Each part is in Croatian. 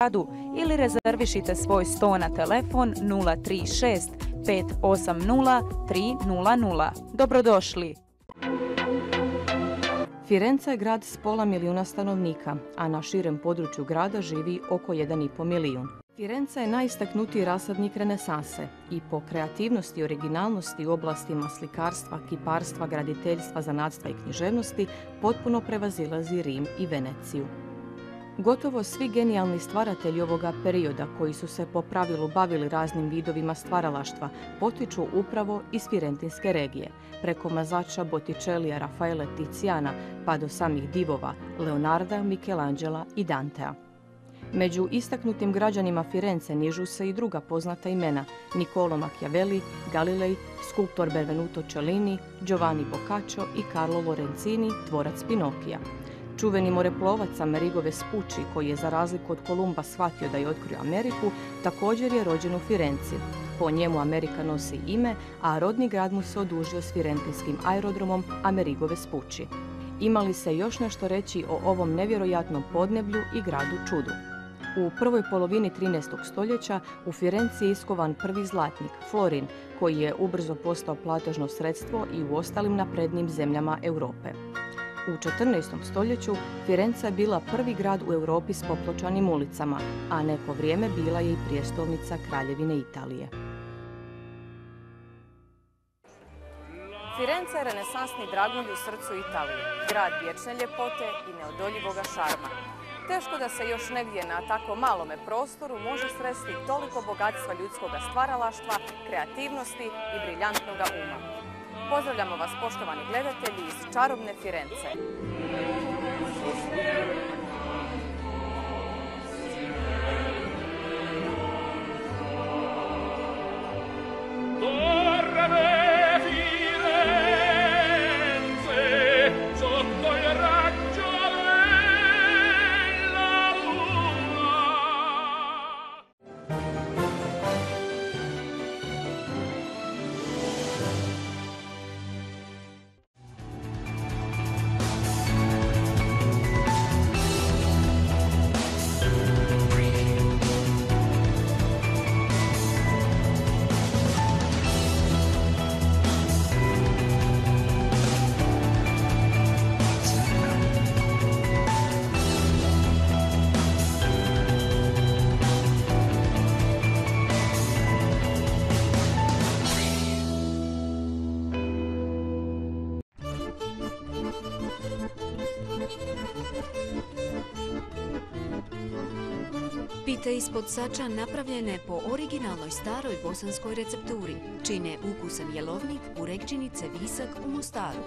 gradu ili rezervišite svoj sto na telefon 036 580 300. Dobrodošli! Firenca je grad s pola milijuna stanovnika, a na širem području grada živi oko 1,5 milijun. Firenca je najistaknutiji rasadnik renesanse i po kreativnosti i originalnosti u oblastima slikarstva, kiparstva, graditeljstva, zanatstva i književnosti potpuno prevazilazi Rim i Veneciju. Gotovo svi genijalni stvaratelji ovoga perioda koji su se po pravilu bavili raznim vidovima stvaralaštva potiču upravo iz Firentinske regije, preko mazača Botticellia, Rafaele Tiziana pa do samih divova Leonarda, Michelangela i Dantea. Među istaknutim građanima Firence nižu se i druga poznata imena Niccolo Machiavelli, Galilei, skulptor Benvenuto Cellini, Giovanni Boccaccio i Carlo Lorenzini, tvorac Pinokija. Čuveni moreplovac Amerigo Vespucci, koji je za razliku od Kolumba shvatio da je otkrio Ameriku, također je rođen u Firenci. Po njemu Amerika nosi ime, a rodni grad mu se odužio s firentinskim aerodromom Amerigo Vespucci. Imali se još nešto reći o ovom nevjerojatnom podneblju i gradu čudu. U prvoj polovini 13. stoljeća u Firenci je iskovan prvi zlatnik, florin, koji je ubrzo postao platežno sredstvo i u ostalim naprednim zemljama Europe. U 14. stoljeću Firenca je bila prvi grad u Europi s popločanim ulicama, a neko vrijeme bila je i prijestolnica Kraljevine Italije. Firenca je renesansni dragulj u srcu Italije, grad vječne ljepote i neodoljivoga šarma. Teško da se još negdje na tako malome prostoru može sresti toliko bogatstva ljudskog stvaralaštva, kreativnosti i briljantnog uma. Pozdravljamo vas poštovani gledatelji iz čarobne Firence. Pite ispod sača napravljene po originalnoj staroj bosanskoj recepturi. Čine ukusan jelovnik, urekčinice, visak u Mostaru.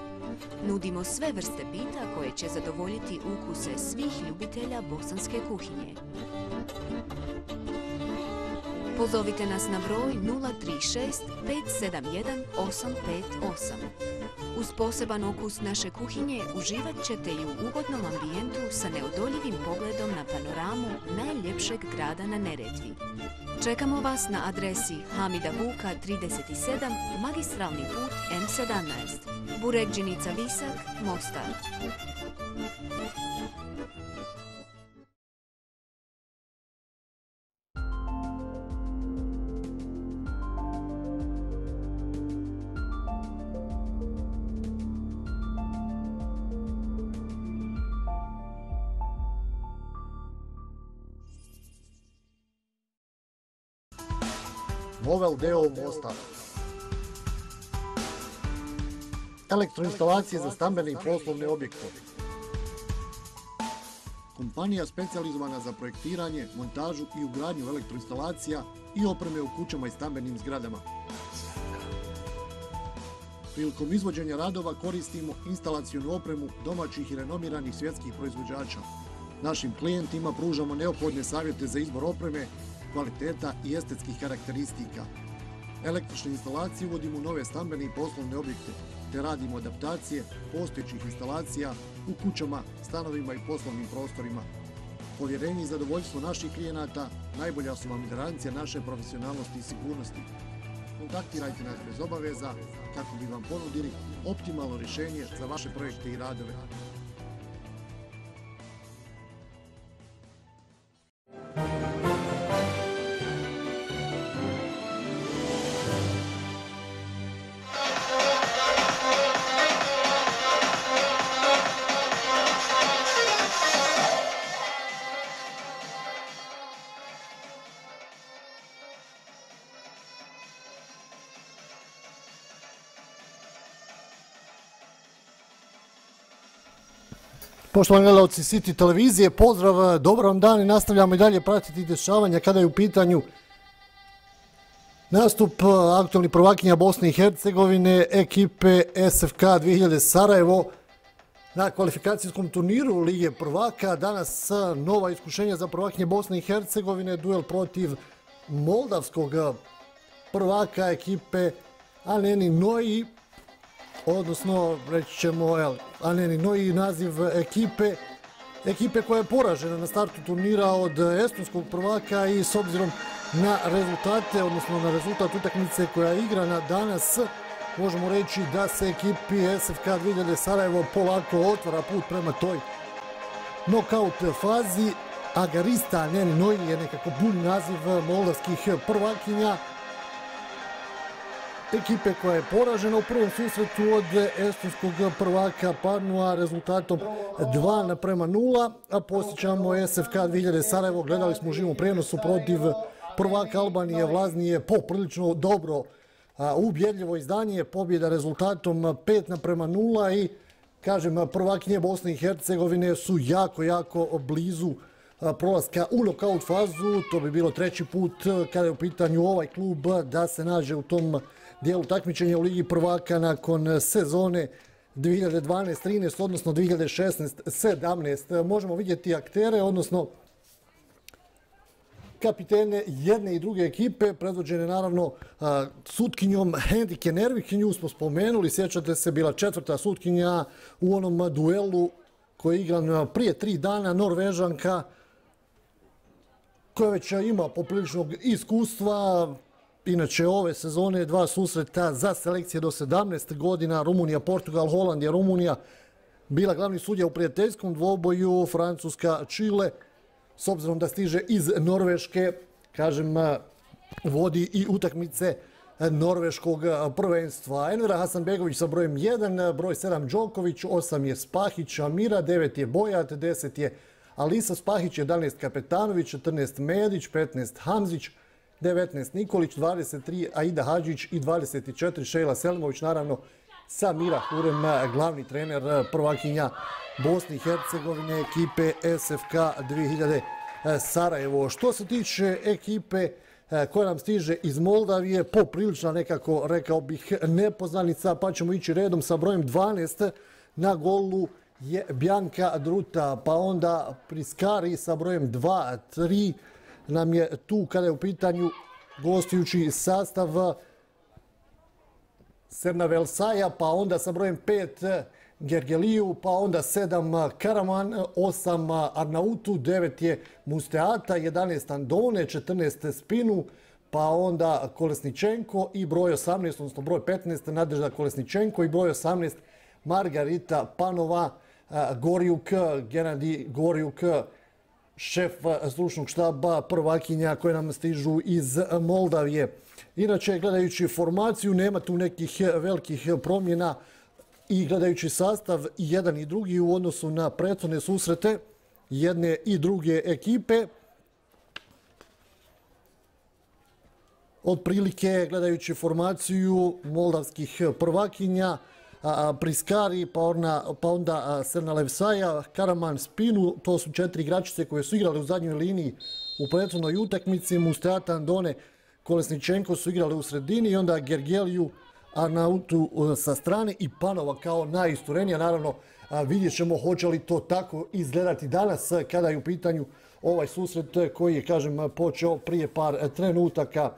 Nudimo sve vrste pita koje će zadovoljiti ukuse svih ljubitelja bosanske kuhinje. Pozovite nas na broj 036 571 858. Uz poseban okus naše kuhinje uživat ćete i u ugodnom ambijentu sa neodoljivim pogledom na panoramu najljepšeg grada na Neretvi. Čekamo vas na adresi Hamida Vuka 37, magistralni put M17, Burekđinica Visak, Mostar. Movel Deo Mostar. Elektroinstalacije za stambene i poslovne objekte. Kompanija specijalizovana za projektiranje, montažu i ugradnju elektroinstalacija i opreme u kućama i stambenim zgradama. Prilikom izvođenja radova koristimo instalacijonu opremu domaćih i renomiranih svjetskih proizvođača. Našim klijentima pružamo neophodne savjete za izbor opreme kvaliteta i estetskih karakteristika. Električne instalacije uvodimo u nove stambene i poslovne objekte, te radimo adaptacije postojećih instalacija u kućama, stanovima i poslovnim prostorima. Povjerenje i zadovoljstvo naših klijenata najbolja su vam garancija naše profesionalnosti i sigurnosti. Kontaktirajte nas bez obaveza kako bi vam ponudili optimalno rješenje za vaše projekte i radove. Poštovani gledalci City televizije, pozdrav, dobar vam dan i nastavljamo i dalje pratiti dešavanja kada je u pitanju nastup aktualni prvakinja Bosne i Hercegovine, ekipe SFK 2000 Sarajevo na kvalifikacijskom turniru Lige prvaka. Danas nova iskušenja za prvakinje Bosne i Hercegovine, duel protiv moldavskog prvaka ekipe Aneni Noji odnosno reći ćemo Aneni Noji naziv ekipe ekipe koja je poražena na startu turnira od estonskog prvaka i s obzirom na rezultate, odnosno na rezultat utakmice koja je igrana danas, možemo reći da se ekipi SFK 2000 Sarajevo polako otvara put prema toj nokaut fazi. Agarista Neni Noji je nekako pun naziv moldavskih prvakinja ekipe koja je poražena u prvom susretu od estonskog prvaka Parnua rezultatom 2 naprema 0, a posjećamo SFK 2000 Sarajevo, gledali smo u živom prijenosu protiv prvaka Albanije. Vlaznije poprilično dobro ubjedljivo izdanje, pobjeda rezultatom 5 naprema 0 i kažem prvakinje Bosne i Hercegovine su jako, jako blizu prolaska u knockout fazu. To bi bilo treći put kada je u pitanju ovaj klub da se nađe u tom dijelu takmičenja u Ligi prvaka nakon sezone 2012-13, odnosno 2016-17. Možemo vidjeti aktere, odnosno kapitene jedne i druge ekipe, predvođene naravno sutkinjom Hendike Nervik, nju smo spomenuli, sjećate se, bila četvrta sutkinja u onom duelu koji je igran prije tri dana, Norvežanka, koja već ima popriličnog iskustva, Inače, ove sezone dva susreta za selekcije do 17 godina, Rumunija, Portugal, Holandija, Rumunija, bila glavni sudja u prijateljskom dvoboju, Francuska, Čile, s obzirom da stiže iz Norveške, kažem, vodi i utakmice norveškog prvenstva. Envera Hasanbegović sa brojem 1, broj 7 Đoković, 8 je Spahić, Amira, 9 je Bojat, 10 je Alisa Spahić, 11 Kapetanović, 14 Medić, 15 Hamzić, 19 Nikolić, 23 Aida Hadžić i 24 Šejla Selimović, naravno Samira Hurem, glavni trener prvakinja Bosne i Hercegovine, ekipe SFK 2000 Sarajevo. Što se tiče ekipe koja nam stiže iz Moldavije, poprilična nekako, rekao bih, nepoznanica, pa ćemo ići redom sa brojem 12 na golu je Bjanka Druta, pa onda Priskari sa brojem 2, 3, nam je tu kada je u pitanju gostujući sastav Serna Velsaja, pa onda sa brojem 5 Gergeliju, pa onda 7 Karaman, 8 Arnautu, 9 je Musteata, 11 Andone, 14 Spinu, pa onda Kolesničenko i broj 18, odnosno broj 15 Nadežda Kolesničenko i broj 18 Margarita Panova, Gorjuk, Genadi Gorjuk, šef stručnog štaba prvakinja koje nam stižu iz Moldavije. Inače, gledajući formaciju, nema tu nekih velikih promjena i gledajući sastav jedan i drugi u odnosu na prethodne susrete jedne i druge ekipe. Otprilike, gledajući formaciju moldavskih prvakinja, Priskari, pa, pa onda Srna Levsaja, Karaman Spinu, to su četiri igračice koje su igrali u zadnjoj liniji u prethodnoj utakmici, Mustrata Andone, Kolesničenko su igrali u sredini i onda Gergeliju Arnautu sa strane i Panova kao najisturenija. Naravno, vidjet ćemo hoće li to tako izgledati danas kada je u pitanju ovaj susret koji je, kažem, počeo prije par trenutaka.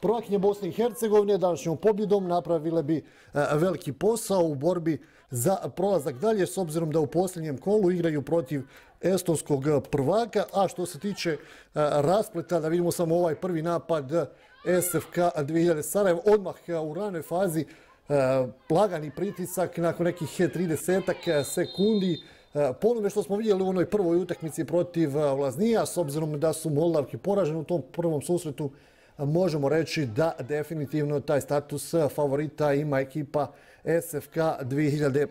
Prvakinje Bosne i Hercegovine današnjom pobjedom napravile bi e, veliki posao u borbi za prolazak dalje s obzirom da u posljednjem kolu igraju protiv estonskog prvaka, a što se tiče e, raspleta, da vidimo samo ovaj prvi napad SFK 2000 Sarajevo, odmah u ranoj fazi e, lagani pritisak nakon nekih 30 sekundi, po što smo vidjeli u onoj prvoj utakmici protiv Vlaznija, s obzirom da su Moldavki poraženi u tom prvom susretu, možemo reći da definitivno taj status favorita ima ekipa SFK 2000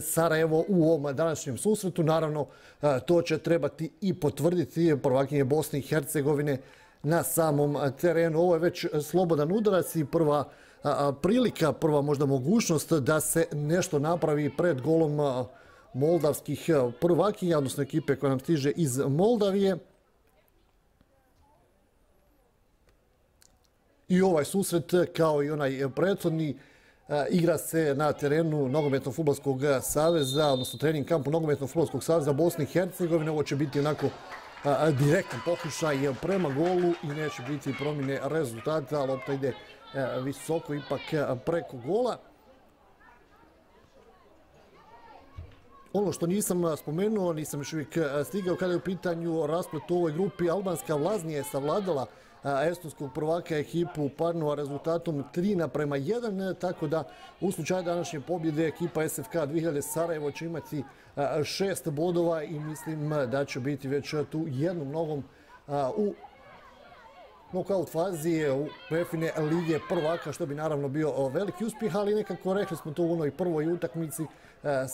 Sarajevo u ovom današnjem susretu. Naravno, to će trebati i potvrditi prvakinje Bosne i Hercegovine na samom terenu. Ovo je već slobodan udarac i prva prilika, prva možda mogućnost da se nešto napravi pred golom moldavskih prvakinja, odnosno ekipe koja nam stiže iz Moldavije. I ovaj susret, kao i onaj prethodni, igra se na terenu Nogometnog futbolskog saveza, odnosno trening kampu Nogometnog futbolskog saveza Bosne i Hercegovine. Ovo će biti onako direktan pokušaj prema golu i neće biti promjene rezultata. Lopta ide visoko ipak preko gola. Ono što nisam spomenuo, nisam još uvijek stigao kada je u pitanju rasplet u ovoj grupi, albanska vlaznija je savladala estonskog prvaka ekipu Parnova rezultatom 3 naprema 1, tako da u slučaju današnje pobjede ekipa SFK 2000 Sarajevo će imati šest bodova i mislim da će biti već tu jednom nogom u nokaut fazi u prefine Lige prvaka, što bi naravno bio veliki uspjeh, ali nekako rekli smo to u onoj prvoj utakmici,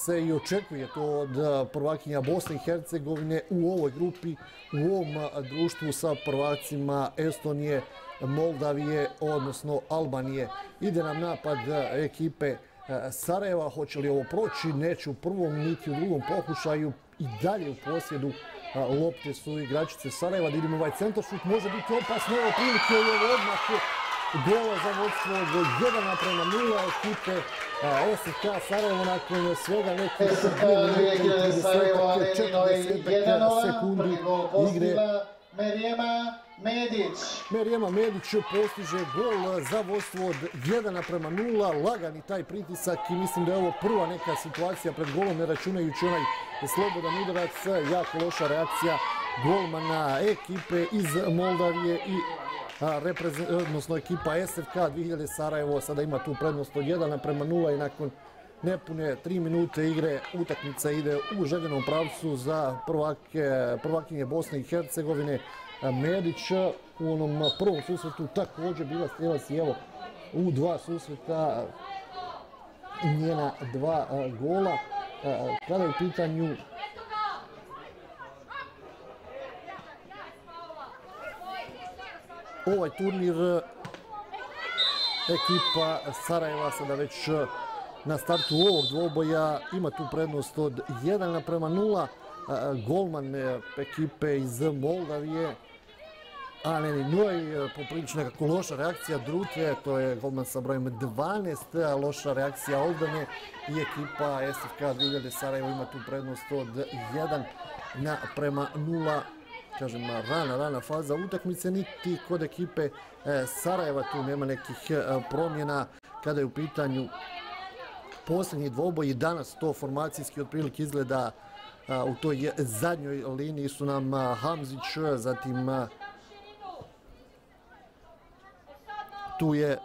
se i očekuje to od prvakinja Bosne i Hercegovine u ovoj grupi, u ovom društvu sa prvacima Estonije, Moldavije, odnosno Albanije. Ide nam napad ekipe Sarajeva, hoće li ovo proći, neće u prvom niti u drugom pokušaju i dalje u posjedu lopte su igračice Sarajeva. Da idemo ovaj centaršut, može biti opasno ovo prilike i ovo odmah gola za vodstvo od 1 naprema 0 ekipe SK Sarajevo nakon svega nekih 40 sekundi igre. Merijema Medić. Merijema Medić postiže gol za vodstvo od 1 naprema 0. Lagani taj pritisak i mislim da je ovo prva neka situacija pred golom, ne računajući onaj slobodan udarac. Jako loša reakcija golmana ekipe iz Moldavije i odnosno ekipa SFK 2000 Sarajevo sada ima tu prednost od 1 naprema 0 i nakon nepune tri minute igre utakmica ide u željenom pravcu za prvakinje Bosne i Hercegovine. Medić u onom prvom susretu također bila strijelac i evo u dva susreta njena dva gola. Kada je u pitanju ovaj turnir ekipa Sarajeva sada već na startu ovog dvoboja ima tu prednost od 1 naprema 0. Golman ekipe iz Moldavije Aleni Noj, poprilično nekako loša reakcija Drutve, to je golman sa brojem 12, loša reakcija Oldane i ekipa SFK 2000 Sarajevo ima tu prednost od 1 naprema 0 kažem, rana, rana faza utakmice, niti kod ekipe Sarajeva tu nema nekih promjena kada je u pitanju posljednji dvoboj i danas to formacijski otprilike izgleda u toj zadnjoj liniji su nam Hamzić, zatim tu je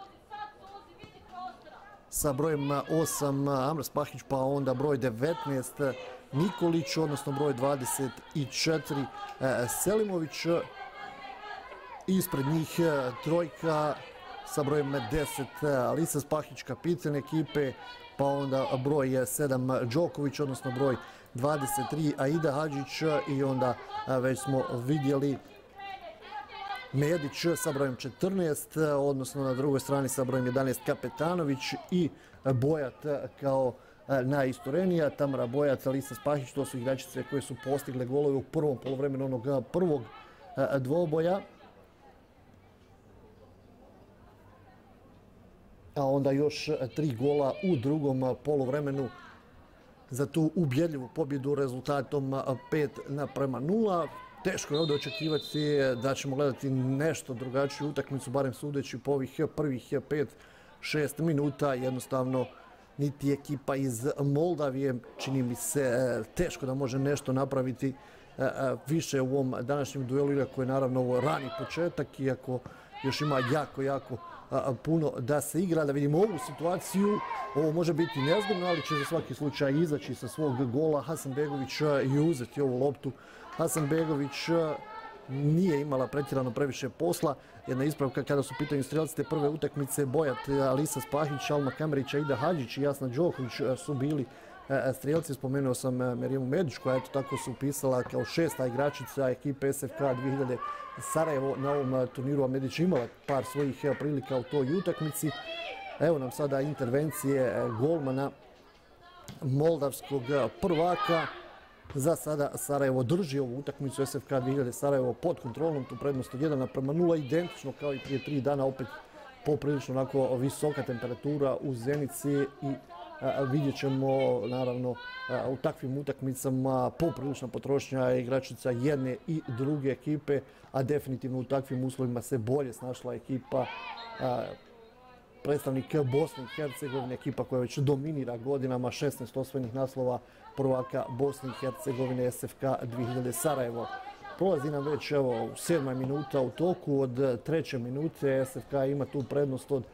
sa brojem 8 Amras Pahić, pa onda broj 19 Nikolić, odnosno broj 24 Selimović. Ispred njih trojka sa brojem 10 Lisa Spahić, kapitan ekipe, pa onda broj 7 Đoković, odnosno broj 23 Aida Hadžić i onda već smo vidjeli Medić sa brojem 14, odnosno na drugoj strani sa brojem 11 Kapetanović i Bojat kao najistorenija. Tamara Bojat, Alisa Spahić, to su igračice koje su postigle golove u prvom polovremenu onog prvog dvoboja. A onda još tri gola u drugom polovremenu za tu ubjedljivu pobjedu rezultatom 5 naprema 0. Teško je ovdje očekivati da ćemo gledati nešto drugačiju utakmicu, barem sudeći po ovih prvih 5-6 minuta. Jednostavno, niti ekipa iz Moldavije, čini mi se teško da može nešto napraviti više u ovom današnjem duelu, iako je naravno ovo rani početak, iako još ima jako, jako puno da se igra, da vidimo ovu situaciju. Ovo može biti nezgodno, ali će za svaki slučaj izaći sa svog gola Hasan Begović i uzeti ovu loptu Hasan Begović e, nije imala pretjerano previše posla. Jedna ispravka kada su pitanju strelci te prve utakmice Bojat, Alisa Spahić, Alma Kamerić, Ida Hadžić i Jasna Đoković e, su bili e, strijelci. Spomenuo sam Merijemu Medić koja je tako su upisala kao šesta igračica ekipe SFK 2000 Sarajevo na ovom turniru, a Medić imala par svojih prilika u toj utakmici. Evo nam sada intervencije golmana moldavskog prvaka. Za sada Sarajevo drži ovu utakmicu SFK 2000 Sarajevo pod kontrolom, tu prednost od 1 naprema 0, identično kao i prije tri dana, opet poprilično onako visoka temperatura u Zenici i vidjet ćemo naravno u takvim utakmicama poprilična potrošnja igračica jedne i druge ekipe, a definitivno u takvim uslovima se bolje snašla ekipa predstavnik Bosne i Hercegovine, ekipa koja već dominira godinama 16 osvojenih naslova prvaka Bosne i Hercegovine SFK 2000 Sarajevo. Prolazi nam već evo sedma minuta u toku, od treće minute SFK ima tu prednost od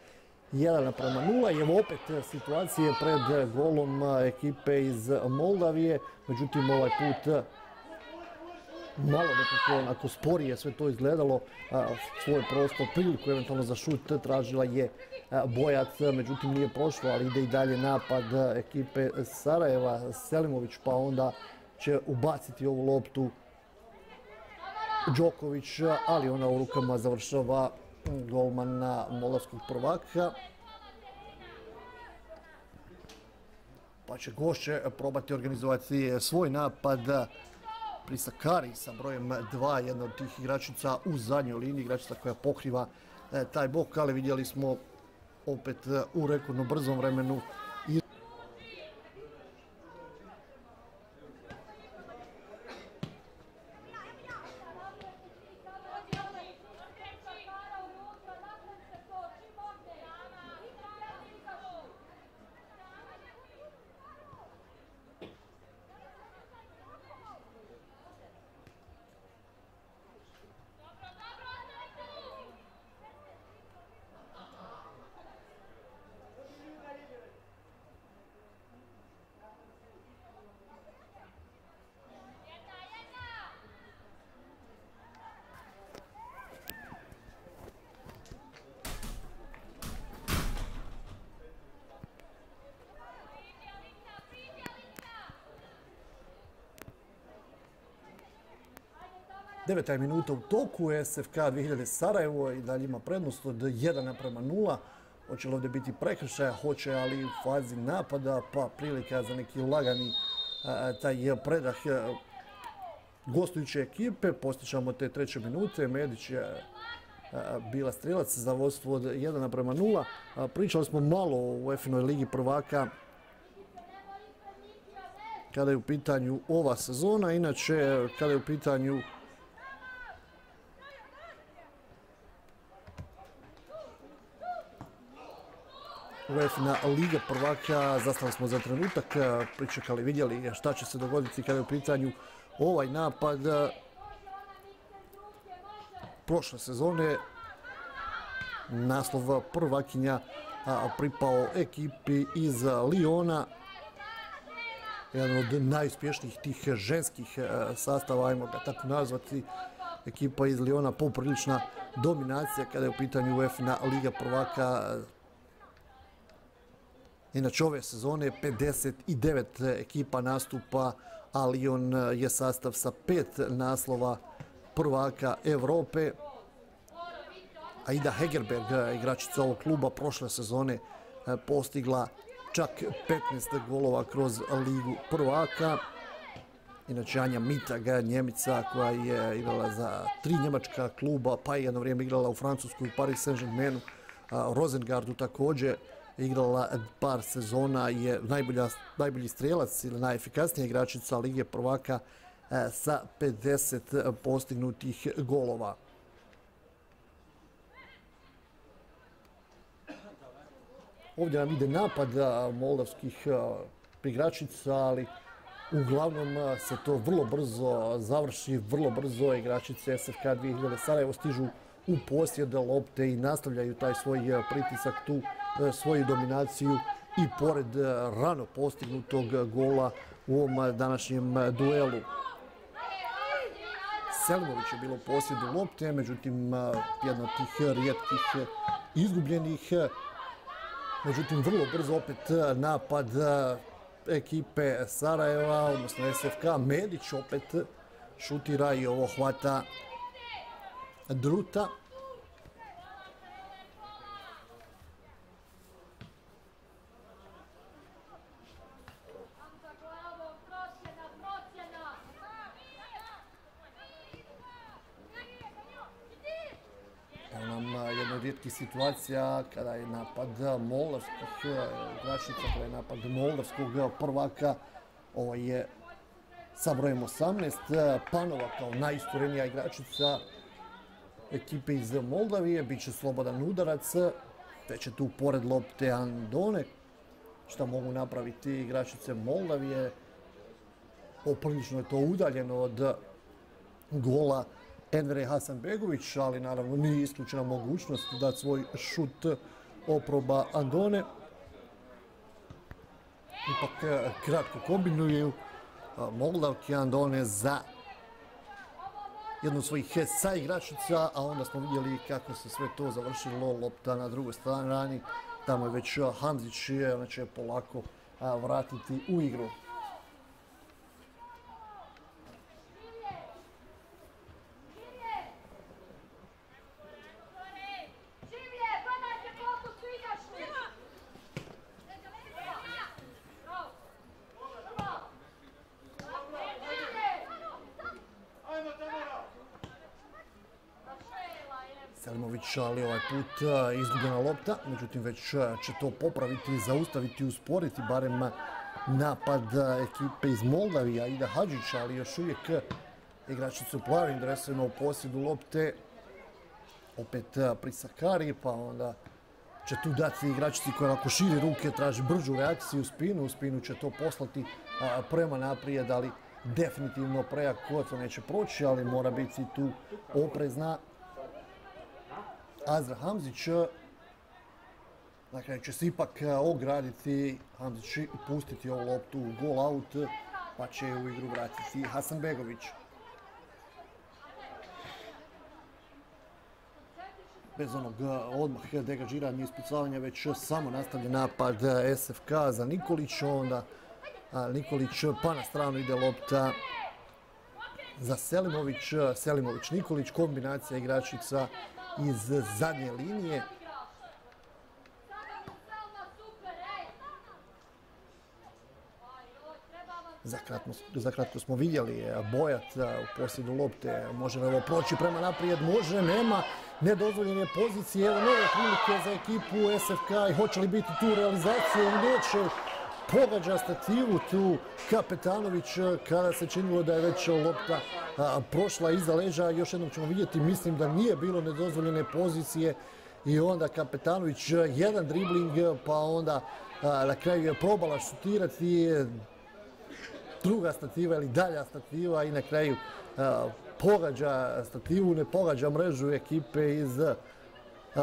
1 naprema 0 i evo opet situacije pred golom ekipe iz Moldavije, međutim ovaj put malo nekako onako sporije sve to izgledalo, svoj prostor, priliku eventualno za šut tražila je Bojac, međutim nije prošlo, ali ide i dalje napad ekipe Sarajeva, Selimović, pa onda će ubaciti ovu loptu Đoković, ali ona u rukama završava golmana Molavskog prvaka. Pa će gošće probati organizovati svoj napad pri Sakari sa brojem 2, jedna od tih igračica u zadnjoj liniji, igračica koja pokriva e, taj bok, ali vidjeli smo opet уреку u rekordno brzom vremenu Deveta minuta u toku, SFK 2000 Sarajevo i dalje ima prednost od 1 naprema 0. Hoće li ovdje biti prekršaja? Hoće, ali u fazi napada, pa prilika za neki lagani taj predah gostujuće ekipe. Postičamo te treće minute. Medić je bila strelac za vodstvo od 1 naprema 0. Pričali smo malo u EFINoj ligi prvaka kada je u pitanju ova sezona. Inače, kada je u pitanju UEFA Liga prvaka. Zastali smo za trenutak, pričekali, vidjeli šta će se dogoditi kada je u pitanju ovaj napad prošle sezone. Naslov prvakinja pripao ekipi iz Liona. Jedan od najuspješnijih tih ženskih sastava, ajmo ga tako nazvati, ekipa iz Liona poprilična dominacija kada je u pitanju UEFA Liga prvaka Inače ove sezone 59 ekipa nastupa, a Lyon je sastav sa pet naslova prvaka Evrope. Aida Hegerberg, igračica ovog kluba, prošle sezone postigla čak 15 golova kroz ligu prvaka. Inače, Anja Mitag, Njemica koja je igrala za tri njemačka kluba, pa je jedno vrijeme igrala u Francusku u Paris Saint-Germainu, Rosengardu također igrala par sezona, je najbolji strelac ili najefikasnija igračica Lige prvaka e, sa 50 postignutih golova. Ovdje nam ide napad moldavskih igračica, ali uglavnom se to vrlo brzo završi, vrlo brzo igračice SFK 2000 Sarajevo stižu u posjed lopte i nastavljaju taj svoj pritisak tu E, svoju dominaciju i pored e, rano postignutog gola u ovom današnjem duelu. Selimović je bilo posjedu lopte, međutim jedna od tih rijetkih izgubljenih. Međutim, vrlo brzo opet napad ekipe Sarajeva, odnosno SFK. Medić opet šutira i ovo hvata Druta. Rijetkih situacija kada je napad moldavskih igračica, kada je napad moldavskog prvaka. Ovo je sa brojem 18. Panova kao najisturenija igračica ekipe iz Moldavije. Biće slobodan udarac. Te će tu pored lopte Andone. Šta mogu napraviti igračice Moldavije. Poprilično je to udaljeno od gola Envere Hasanbegović, ali naravno nije isključena mogućnost da svoj šut oproba Andone. Ipak e, kratko kombinuju Moldavki Andone za jednu svojih sa igračica, a onda smo vidjeli kako se sve to završilo, lopta na drugoj strani, tamo je već Hamzić, ona će polako vratiti u igru. Ali ovaj put izgubljena lopta, međutim već će to popraviti, zaustaviti, usporiti barem napad ekipe iz Moldavija, Ida Hadžić, ali još uvijek igračice u plavim dresovima u posjedu lopte. Opet Prisakari, pa onda će tu dati igračici koja ako širi ruke traži bržu reakciju u spinu, u spinu će to poslati prema naprijed, ali definitivno prejak to neće proći, ali mora biti tu oprezna Azra Hamzić na kraju će se ipak e, ograditi Hamzić i pustiti ovu loptu u gol out pa će u igru vratiti Hasan Begović. Bez onog e, odmah degažiranja i ispucavanja već samo nastavlja napad e, SFK za Nikolić, onda Nikolić pa na stranu ide lopta za Selimović, Selimović-Nikolić, kombinacija igračica iz zadnje linije. Za kratko, smo vidjeli Bojat u posljedu lopte. Može li ovo proći prema naprijed? Može, nema nedozvoljene pozicije. Evo nove prilike za ekipu SFK i hoće li biti tu realizacija neće. Pogađa stativu tu Kapetanović kada se činilo da je već lopta prošla iza leža. Još jednom ćemo vidjeti, mislim da nije bilo nedozvoljene pozicije i onda Kapetanović jedan dribling pa onda na kraju je probala šutirati druga stativa ili dalja stativa i na kraju pogađa stativu, ne pogađa mrežu ekipe iz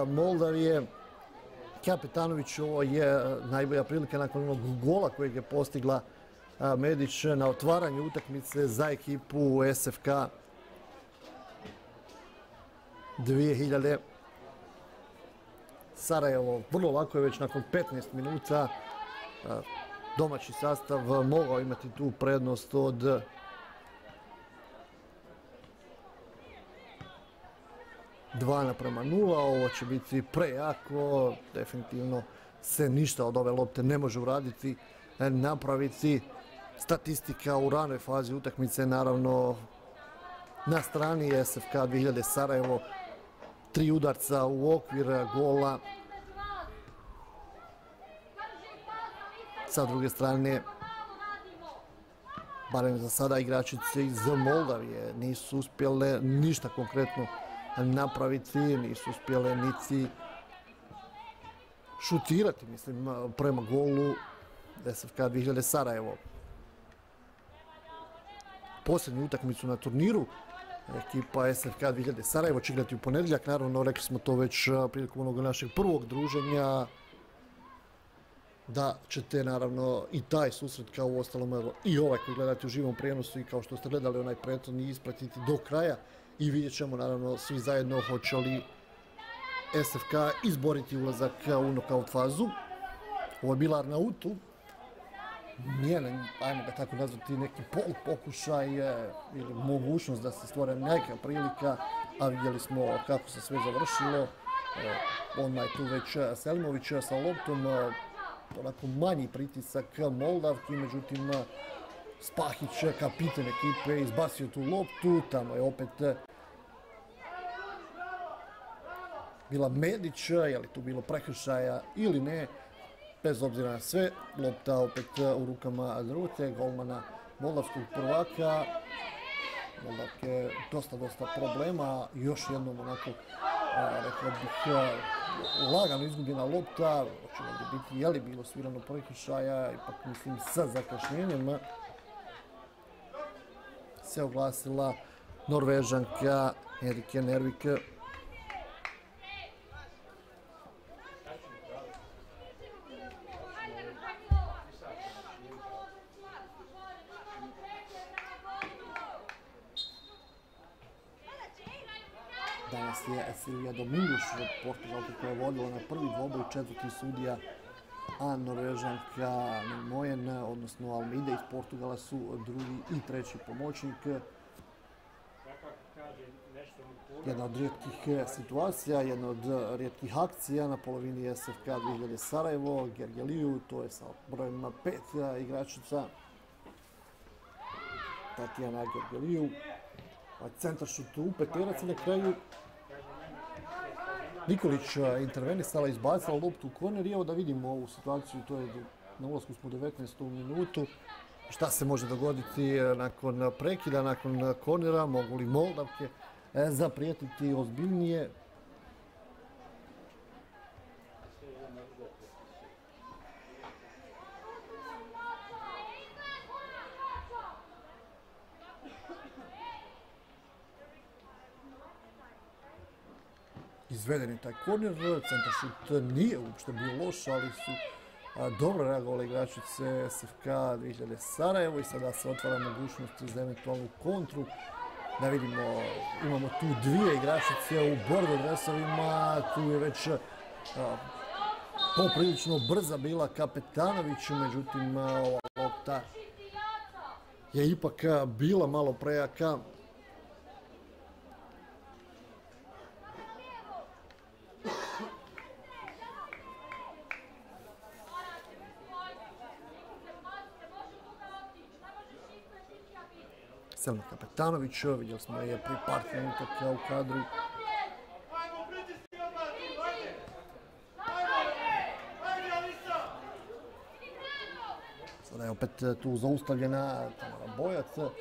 Moldavije. Kapetanović, ovo je najbolja prilika nakon onog gola kojeg je postigla Medić na otvaranju utakmice za ekipu SFK 2000. Sarajevo vrlo lako je već nakon 15 minuta domaći sastav mogao imati tu prednost od dva naprema nula. Ovo će biti prejako. Definitivno se ništa od ove lopte ne može uraditi, napraviti. Statistika u ranoj fazi utakmice naravno na strani SFK 2000 Sarajevo. Tri udarca u okvir gola. Sa druge strane, barem za sada igračice iz Moldavije nisu uspjele ništa konkretno napraviti, nisu uspjele šutirati, mislim, prema golu SFK 2000 Sarajevo. Posljednju utakmicu na turniru ekipa SFK 2000 Sarajevo će igrati u ponedjeljak, naravno rekli smo to već prilikom onog našeg prvog druženja da ćete naravno i taj susret kao u ostalom i ovaj koji gledate u živom prijenosu i kao što ste gledali onaj prethodni ispratiti do kraja i vidjet ćemo naravno svi zajedno hoće li SFK izboriti ulazak u knockout fazu. Ovo je bila Arnautu, ajmo ga tako nazvati, neki pol pokušaj ili mogućnost da se stvore neka prilika, a vidjeli smo kako se sve završilo. Odmah je tu već Selimović sa loptom, onako manji pritisak Moldavki, međutim Spahić, kapitan ekipe, izbacio tu loptu, tamo je opet bila Medić, je li tu bilo prekršaja ili ne, bez obzira na sve, lopta opet u rukama Drute, golmana moldavskog prvaka. Moldavke je dosta, dosta problema, još jednom onako, rekao bih, lagano izgubljena lopta, hoće ovdje biti, je li bilo svirano prekršaja, ipak mislim sa zakašnjenjem se oglasila Norvežanka Erike Nervik. Danas je Silvija Dominguš, Portugalka koja je vodila na prvi dvoboj četvrti sudija, a Norvežanka Mojen, odnosno Almeida iz Portugala su drugi i treći pomoćnik. Jedna od rijetkih situacija, jedna od rijetkih akcija na polovini SFK 2000 Sarajevo, Gergeliju, to je sa brojem pet igračica. Tatjana Gergeliju, centar šut u peterac i na kraju Nikolić intervenisala, izbacila loptu u korner i evo da vidimo ovu situaciju, to je na ulazku smo u 19. minutu. Šta se može dogoditi nakon prekida, nakon kornera, mogu li Moldavke zaprijetiti ozbiljnije. Izveden je taj korner, centar šut nije uopšte bio loš, ali su dobro reagovali igračice SFK 2000 Sarajevo i sada se otvara mogućnost za eventualnu kontru. Da vidimo, imamo tu dvije igračice u bordo dresovima, tu je već poprilično brza bila Kapetanović, međutim ova lopta je ipak bila malo prejaka. Selma Kapetanović, vidjeli smo je pri par trenutaka u kadru. Sada je opet tu zaustavljena Tamara Bojac.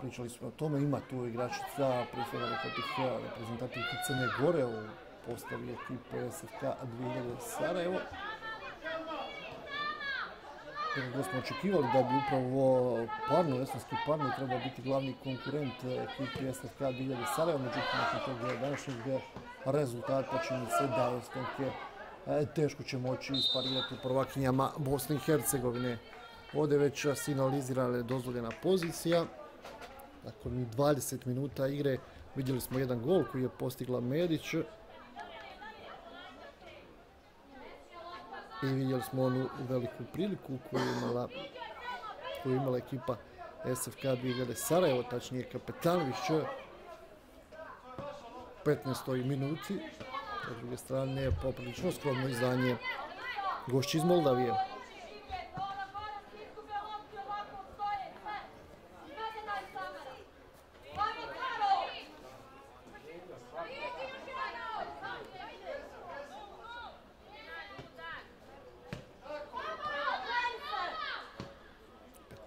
Pričali smo o tome, ima tu igračica, prije svega rekao bih reprezentativka Crne Gore u postavi ekipe SFK 2000 Sarajevo. Kako smo očekivali da bi upravo parno, estonski parno trebao biti glavni konkurent ekipi SFK 2000 Sarajevo, međutim nakon tog današnjeg rezultata čini se da Estonke teško će moći isparirati prvakinjama Bosne i Hercegovine. Ovdje već signalizirala dozvoljena pozicija. Nakon 20 minuta igre vidjeli smo jedan gol koji je postigla Medić. I vidjeli smo onu veliku priliku koju je imala, koju je imala ekipa SFK 2000 Sarajevo, tačnije Kapetanović u 15. minuti. S druge strane, poprilično skromno izdanje gošći iz Moldavije.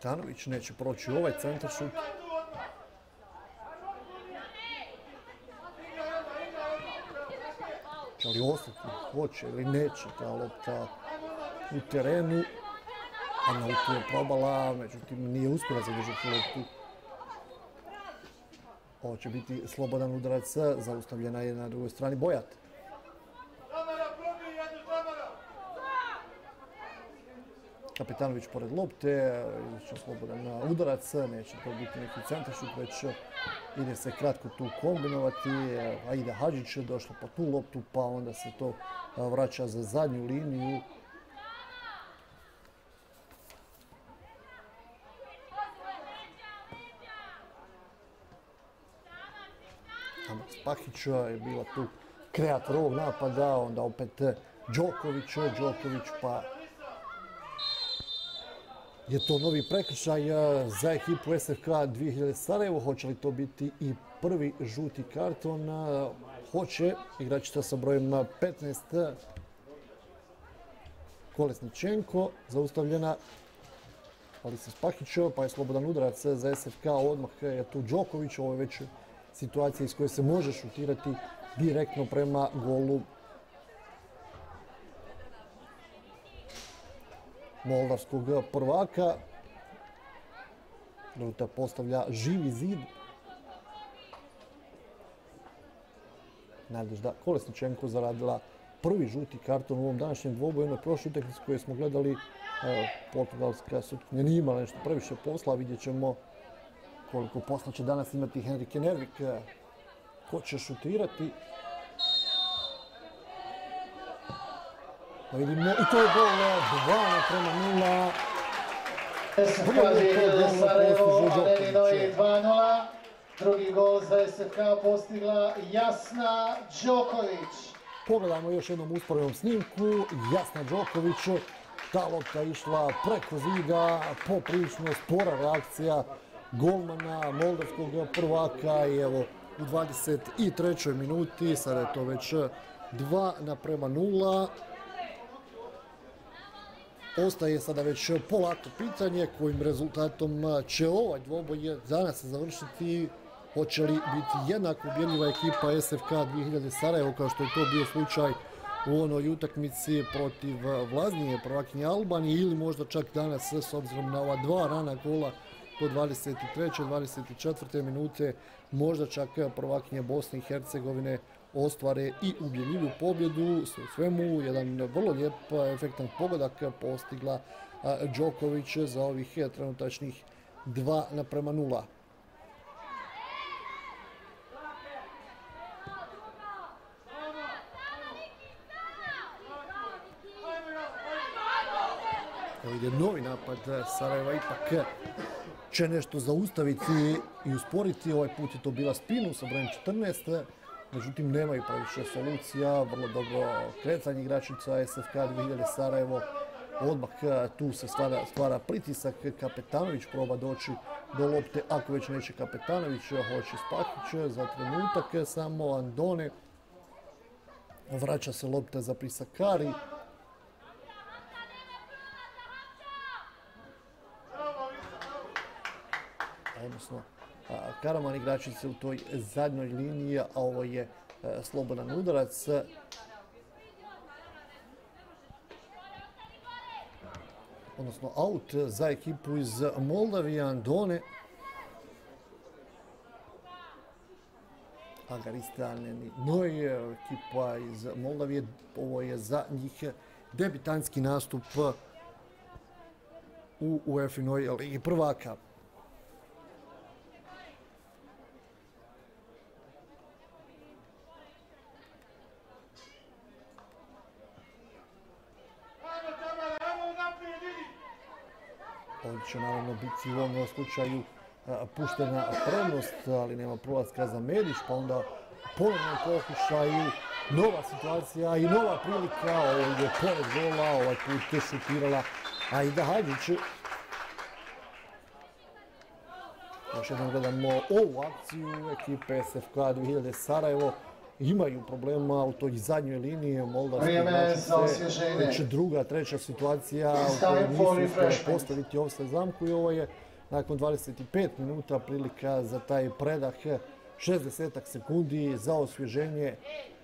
Petanović neće proći u ovaj centar šut. Će li ostati, hoće ili neće ta lopta u terenu. A na utu je probala, međutim nije uspjela zadržati loptu. Ovo će biti slobodan udarac, zaustavljena je na drugoj strani Bojat. Kapitanović pored lopte, izučno slobodan udarac, neće to biti neki centaršut, već ide se kratko tu kombinovati. Aida Hadžić je došla po tu loptu, pa onda se to vraća za zadnju liniju. Spahić je bila tu kreator ovog napada, onda opet Đoković, Đoković pa je to novi prekršaj za ekipu SFK 2000 Sarajevo. Hoće li to biti i prvi žuti karton? hoće. Igračica sa brojem 15 Kolesničenko, zaustavljena ali se pa je slobodan udarac za SFK, odmah je tu Đoković, ovo je već situacija iz koje se može šutirati direktno prema golu moldavskog prvaka. Ruta postavlja živi zid. Nadežda Kolesničenko zaradila prvi žuti karton u ovom današnjem dvoboju. Ono prošle utakmice koje smo gledali, portugalska sutkinja nije imala nešto previše posla. Vidjet ćemo koliko posla će danas imati Henrike Nervik. Ko će šutirati? Da vidimo, i to je gol 2 prema 0. SFK 2000 Sarajevo, Adelino je 2-0. Drugi gol za SFK postigla Jasna Đoković. Pogledajmo još jednom usporednom snimku. Jasna Đoković, ta lopta išla preko zida, poprilično spora reakcija golmana moldavskog prvaka i evo u 23. minuti, sada je to već 2 naprema 0. Ostaje sada već polako pitanje kojim rezultatom će ovaj dvoboj danas završiti hoće li biti jednako ubjedljiva ekipa SFK 2000 Sarajevo kao što je to bio slučaj u onoj utakmici protiv Vlaznije prvakinje Albanije ili možda čak danas s obzirom na ova dva rana gola do 23. 24. minute možda čak prvakinje Bosne i Hercegovine ostvare i ubjedljivu pobjedu. Sve u svemu, jedan vrlo lijep efektan pogodak postigla Đoković za ovih trenutačnih 2 naprema 0. Evo ide novi napad Sarajeva, ipak će nešto zaustaviti i usporiti. Ovaj put je to bila Spinu sa brojem 14. Međutim, nemaju previše solucija. Vrlo dobro kretanje igračica SFK 2000 Sarajevo. Odmah tu se stvara, stvara pritisak. Kapetanović proba doći do lopte. Ako već neće Kapetanović, hoće Spakić. Za trenutak samo Andone. Vraća se lopta za Prisakari. odnosno Karaman igračice u toj zadnjoj liniji, a ovo je slobodan udarac. Odnosno aut za ekipu iz Moldavije, Andone. Agaristaneni Noj, ekipa iz Moldavije. Ovo je za njih debitanski nastup u UEFA-inoj ligi prvaka. Ovdje će naravno biti u ovom slučaju puštena prednost, ali nema prolaska za Medić, pa onda ponovno pokušaju nova situacija i nova prilika, ovdje pored gola, ovaj put je šutirala Aida Hadžić. Još jednom gledamo ovu akciju ekipe SFK 2000 Sarajevo. Imaju problema u toj zadnjoj liniji Moldavske igračice. Već druga, treća situacija u kojoj nisu uspjeli postaviti offside zamku i ovo je nakon 25 minuta prilika za taj predah 60 sekundi za osvježenje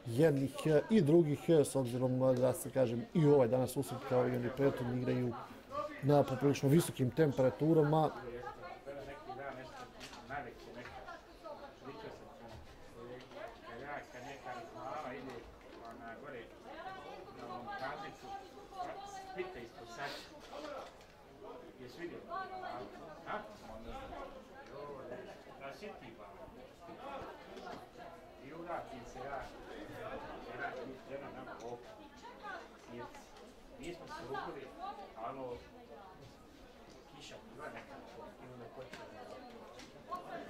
jednih i drugih, s obzirom da se kažem i ovaj danas usred kao i oni prethodni igraju na poprilično visokim temperaturama.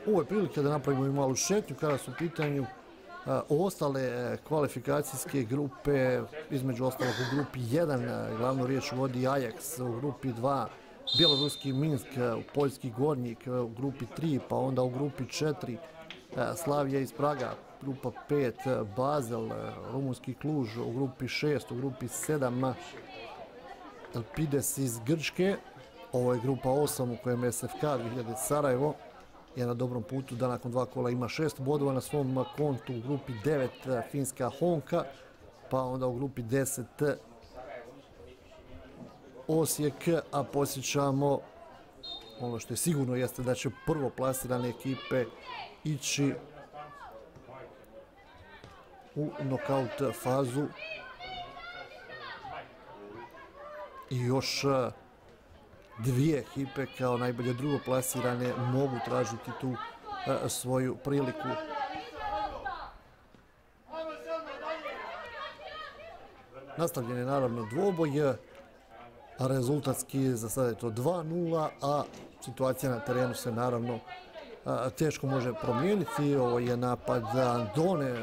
Ovo je prilika da napravimo i malu šetnju kada su u pitanju ostale kvalifikacijske grupe, između ostalog u grupi 1, glavnu riječ vodi Ajax, u grupi 2 Bjeloruski Minsk, u Poljski Gornjik, u grupi 3, pa onda u grupi 4 Slavija iz Praga, grupa 5 Bazel, rumunski Kluž u grupi 6, u grupi 7 Pides iz Grčke. Ovo je grupa 8 u kojem SFK 2000 Sarajevo je na dobrom putu da nakon dva kola ima šest bodova na svom kontu u grupi 9 Finska Honka, pa onda u grupi 10 Osijek, a posjećamo ono što je sigurno jeste da će prvo plasirane ekipe ići u nokaut fazu. I još e, dvije ekipe kao najbolje drugo plasirane mogu tražiti tu e, svoju priliku. Nastavljen je naravno dvoboj, rezultatski za sada je to 2-0, a situacija na terenu se naravno teško može promijeniti. Ovo je napad Andone,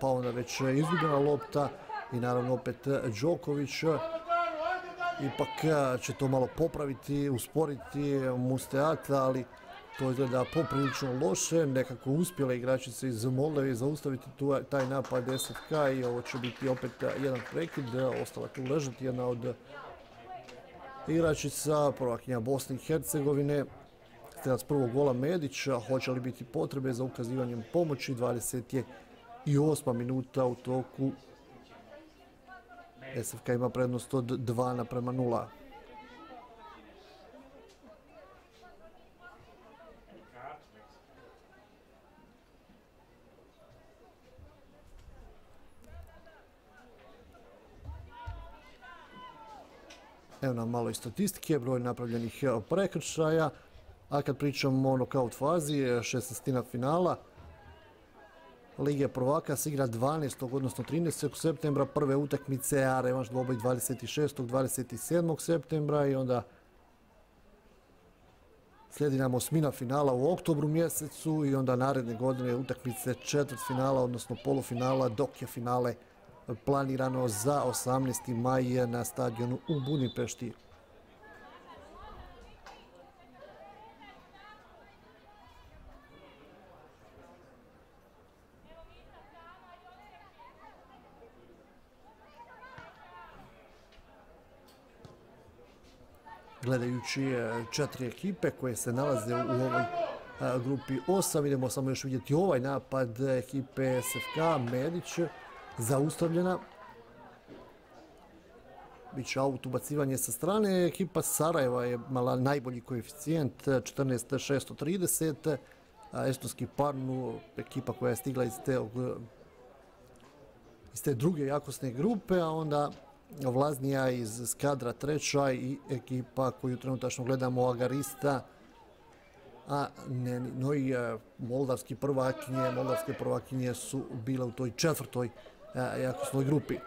pa onda već izgubljena lopta i naravno opet Đoković. Ipak će to malo popraviti, usporiti Musteata, ali to izgleda poprilično loše. Nekako uspjela igračice iz Moldavije zaustaviti taj napad SFK i ovo će biti opet jedan prekid. Ostala tu ležati jedna od igračica, prvakinja Bosne i Hercegovine. Strelac prvog gola Medića, hoće li biti potrebe za ukazivanjem pomoći, 20 je i osma minuta u toku. SFK ima prednost od 2 naprema 0. Evo nam malo i statistike, broj napravljenih prekršaja. A kad pričamo o nokaut fazi, 16. finala, Lige prvaka se igra 12. odnosno 13. septembra, prve utakmice, a revanš dvoboj 26. 27. septembra i onda slijedi nam osmina finala u oktobru mjesecu i onda naredne godine utakmice četvrt finala, odnosno polufinala, dok je finale planirano za 18. maj na stadionu u Budimpešti. Gledajući e, četiri ekipe koje se nalaze u ovoj e, grupi 8, idemo samo još vidjeti ovaj napad ekipe SFK, Medić, zaustavljena. Biće aut ubacivanje sa strane. Ekipa Sarajeva je mala najbolji koeficijent, 14.630. Estonski Parnu, ekipa koja je stigla iz te, iz te druge jakosne grupe, a onda Vlaznija iz Skadra treća i ekipa koju trenutačno gledamo Agarista, a ne, no i moldavski prvakinje, moldavske prvakinje su bile u toj četvrtoj jakosnoj grupi.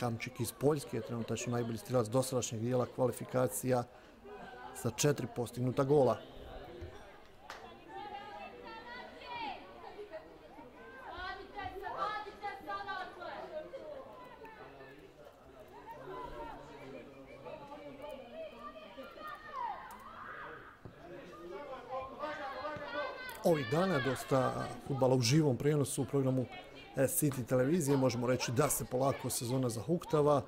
Kamčik iz Poljske je trenutačno najbolji strilac dosadašnjeg dijela kvalifikacija sa četiri postignuta gola. Ovih dana dosta futbala u živom prijenosu u programu City televizije. Možemo reći da se polako sezona zahuktava.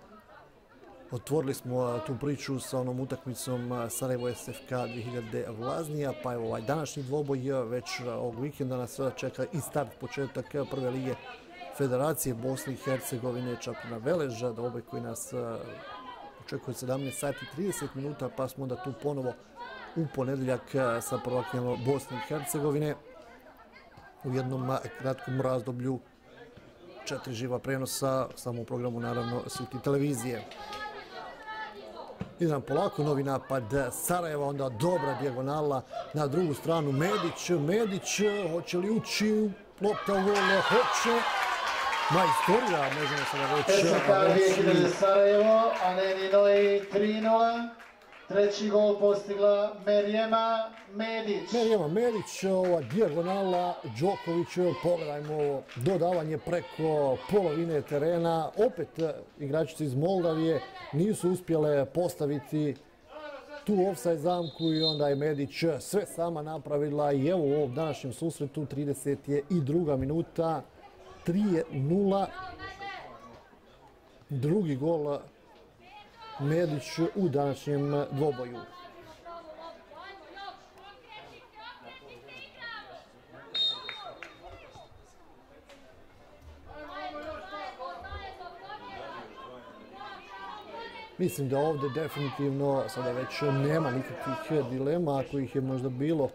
Otvorili smo tu priču sa onom utakmicom Sarajevo SFK 2000 Vlaznija, pa evo ovaj današnji dvoboj već ovog vikenda nas čeka i start početak prve lige Federacije Bosne i Hercegovine Čapina Veleža, dvoboj koji nas očekuje 17 sati 30 minuta, pa smo onda tu ponovo u ponedjeljak e, sa prvakinjama Bosne i Hercegovine u jednom kratkom razdoblju četiri živa prenosa samo u programu naravno City televizije. Idem polako, novi napad Sarajeva, onda dobra dijagonala na drugu stranu Medić. Medić, hoće li ući lopta u gol? Hoće. Majstorija, možemo sada reći. Sarajevo, a ne Ninoji 3-0. Treći gol postigla Merijema Medić. Merijema Medić, ova dijagonala Đoković, pogledajmo dodavanje preko polovine terena. Opet igračice iz Moldavije nisu uspjele postaviti tu offside zamku i onda je Medić sve sama napravila i evo u ovom današnjem susretu 30 je i druga minuta 3-0 drugi gol Medić u današnjem dvoboju. Mislim da ovdje definitivno sada već nema nikakvih dilema, ako ih je možda bilo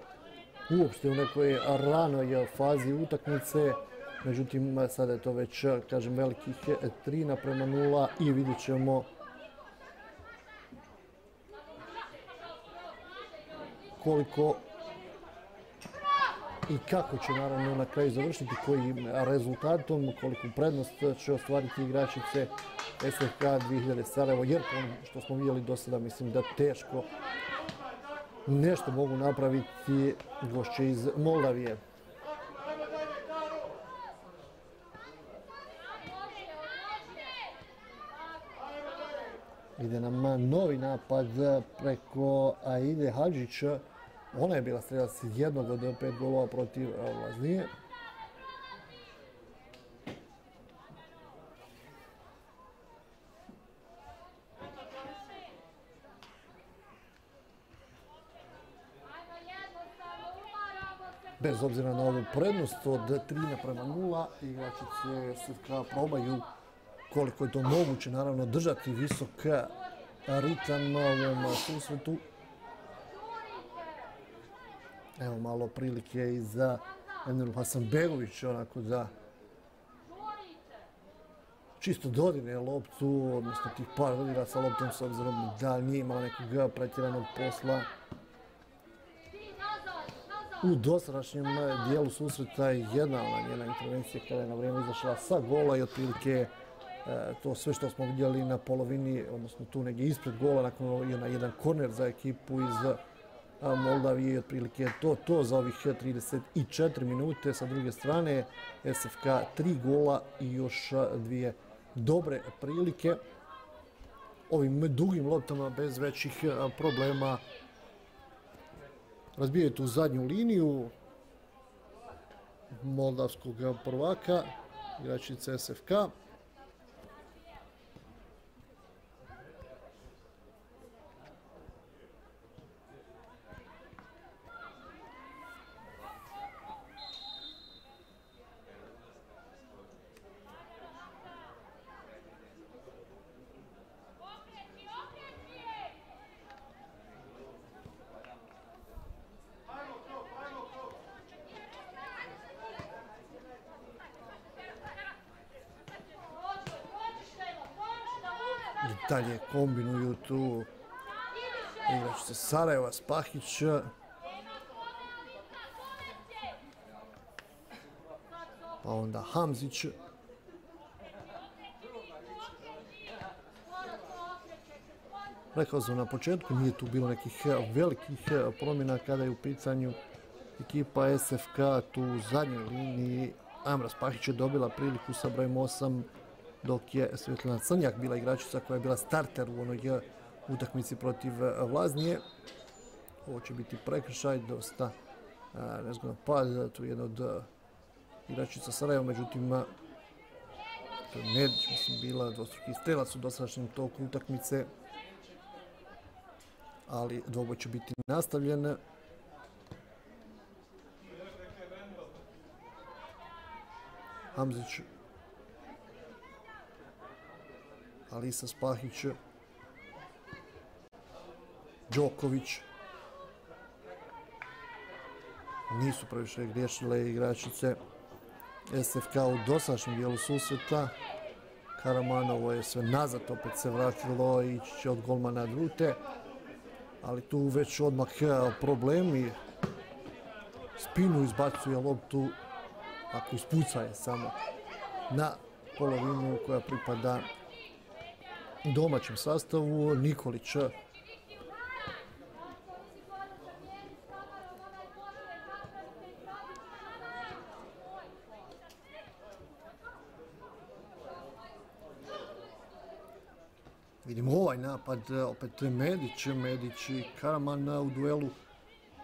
uopšte u nekoj ranoj fazi utakmice. Međutim, sada je to već, kažem, velikih 3 naprema 0 i vidjet ćemo koliko i kako će naravno na kraju završiti, kojim rezultatom, koliko prednost će ostvariti igračice SFK 2000 Sarajevo, jer ono što smo vidjeli do sada mislim da teško nešto mogu napraviti gošće iz Moldavije. Ide nam novi napad preko Aide Hadžića. Ona je bila strelac jednog od pet golova protiv Vlaznije. bez obzira na ovu prednost od 3 naprema 0, igračice SFK probaju koliko je to moguće, naravno, držati visok ritam na ovom susretu. Evo malo prilike i za Eniru Hasanbegović, onako da čisto dodine loptu, odnosno tih par dodira sa loptom s obzirom da nije imala nekog pretjeranog posla. U dosadašnjem dijelu susreta jedna ona njena intervencija kada je na vrijeme izašla sa gola i otprilike e, to sve što smo vidjeli na polovini, odnosno tu negdje ispred gola, nakon na jedan korner za ekipu iz Moldavije i otprilike to, to za ovih 34 minute. Sa druge strane, SFK tri gola i još dvije dobre prilike. Ovim dugim loptama bez većih problema razbijaju tu zadnju liniju moldavskog prvaka, igračice SFK. dalje kombinuju tu igračice Sarajeva, Spahić. Pa onda Hamzić. Rekao sam na početku, nije tu bilo nekih velikih promjena kada je u pitanju ekipa SFK tu u zadnjoj liniji. Amra Spahić je dobila priliku sa brojem 8 dok je Svetlana Crnjak bila igračica koja je bila starter u onoj utakmici protiv e, Vlaznije. Ovo će biti prekršaj, dosta e, nezgodan pad, tu je jedna od e, igračica Sarajeva, međutim to je Nedić, mislim, bila dvostruki strelac u dosadašnjem toku utakmice, ali dvoboj će biti nastavljen. Hamzić Alisa Spahić, Đoković. Nisu previše griješile igračice SFK u dosadašnjem dijelu susreta. Karamanovo je sve nazad, opet se vratilo i će od golmana Drute. Ali tu već odmah e, problemi. Spinu izbacuje loptu, ako ispuca je samo na polovinu koja pripada domaćem sastavu Nikolić Vidimo ovaj napad, opet Medić, Medić i Karaman u duelu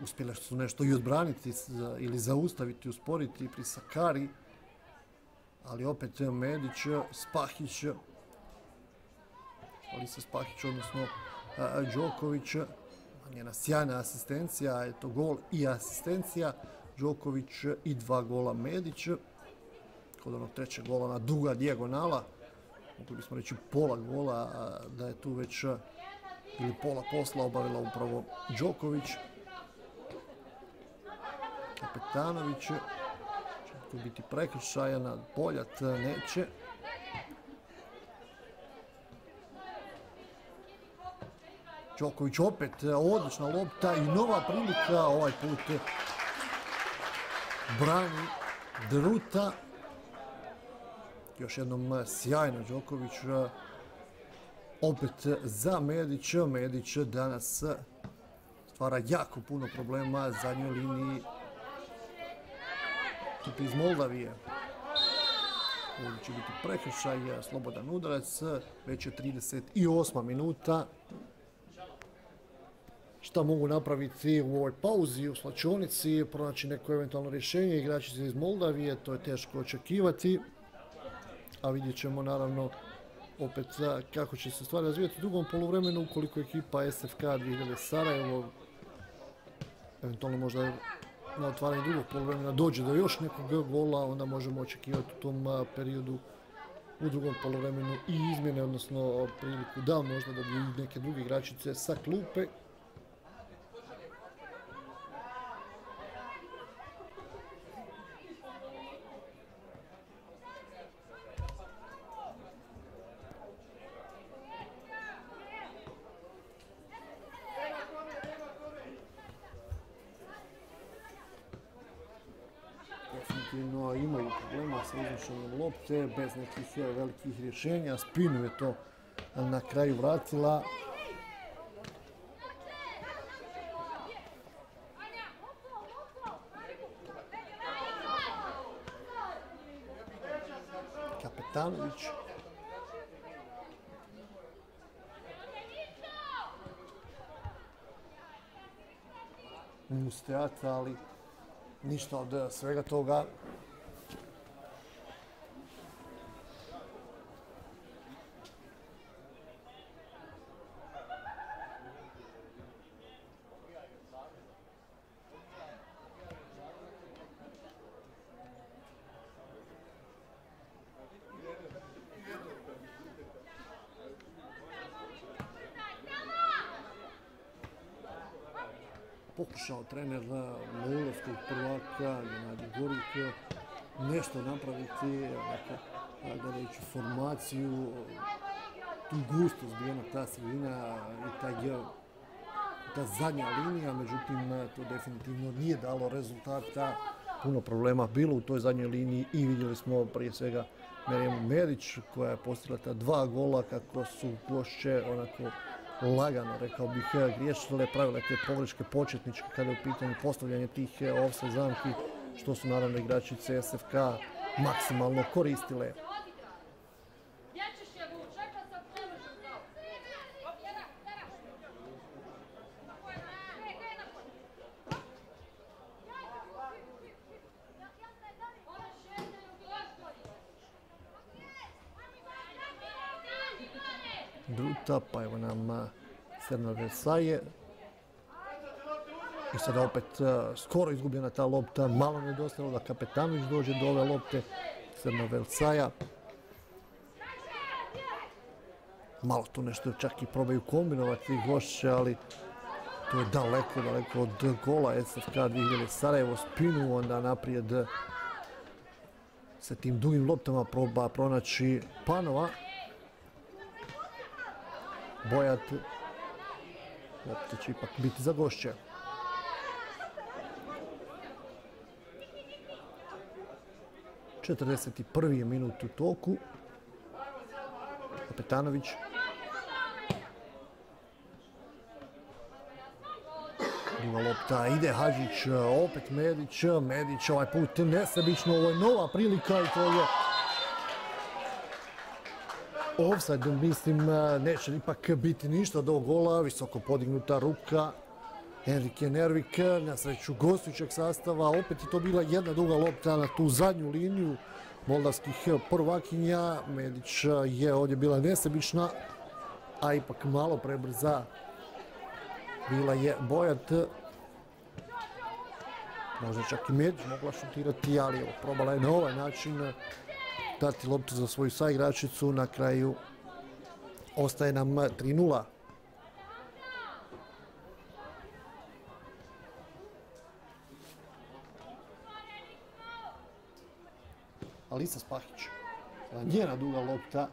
uspjeli su nešto i odbraniti ili zaustaviti, usporiti pri Sakari. Ali opet Medić, Spahić, ali se Spahić, odnosno Đoković, njena sjajna asistencija, je to gol i asistencija. Đoković i dva gola Medić. Kod onog trećeg gola na duga dijagonala. Mogli bismo reći pola gola, da je tu već ili pola posla obavila upravo Đoković. Kapetanović će tu biti prekršaja Poljat neće. Đoković opet odlična lopta i nova prilika ovaj put brani Druta. Još jednom sjajno Đoković opet za Medić. Medić danas stvara jako puno problema zadnjoj liniji iz Moldavije. Ovdje će biti prekršaj, slobodan udarac, već je 38. minuta. Šta mogu napraviti u ovoj pauzi, u slačionici, pronaći neko eventualno rješenje, igrači iz Moldavije, to je teško očekivati. A vidjet ćemo naravno opet kako će se stvari razvijati u drugom polovremenu, ukoliko ekipa SFK 2000 Sarajevo eventualno možda na otvaranje drugog polovremena dođe do još nekog gola, onda možemo očekivati u tom periodu u drugom polovremenu i izmjene, odnosno priliku da možda da bi neke druge igračice sa klupe lopte, bez nekih velikih rješenja. Spinu je to na kraju vratila. Kapetanović. Musteata, ali ništa od svega toga. Trener Mulovskog prvaka, Gennadi Gorik, nešto napraviti, gledajući formaciju, tu gusto zbijena ta sredina i taj ta zadnja linija, međutim to definitivno nije dalo rezultata. Puno problema bilo u toj zadnjoj liniji i vidjeli smo prije svega Merijem Medić koja je postigla ta dva gola kako su gošće onako lagano, rekao bih, griješile pravile te pogreške početničke kada je u pitanju postavljanje tih e, offside zamki, što su naravno igrači CSFK maksimalno koristile. Druta, pa nam Serna Versaje. I sada opet skoro izgubljena ta lopta, malo nedostalo da Kapetanović dođe do ove lopte. Serna Versaja. Malo tu nešto čak i probaju kombinovati gošće, ali to je daleko, daleko od gola SFK 2000 Sarajevo spinu, onda naprijed sa tim dugim loptama proba pronaći Panova. Bojat Lopta će ipak biti za gošće. Četrdeset prvi minut u toku. Kapetanović. Druga lopta ide Hadžić, opet Medić, Medić ovaj put nesebično, ovo je nova prilika i to je offside, mislim, e, neće ipak biti ništa do gola, visoko podignuta ruka. Enrique Nervik na sreću gostujućeg sastava, opet je to bila jedna duga lopta na tu zadnju liniju moldavskih prvakinja. Medić je ovdje bila nesebična, a ipak malo prebrza. Bila je Bojat. Možda čak i Medić mogla šutirati, ali evo, probala je na ovaj način dati loptu za svoju saigračicu. Na kraju ostaje nam 3-0. Alisa Spahić. Njena duga lopta.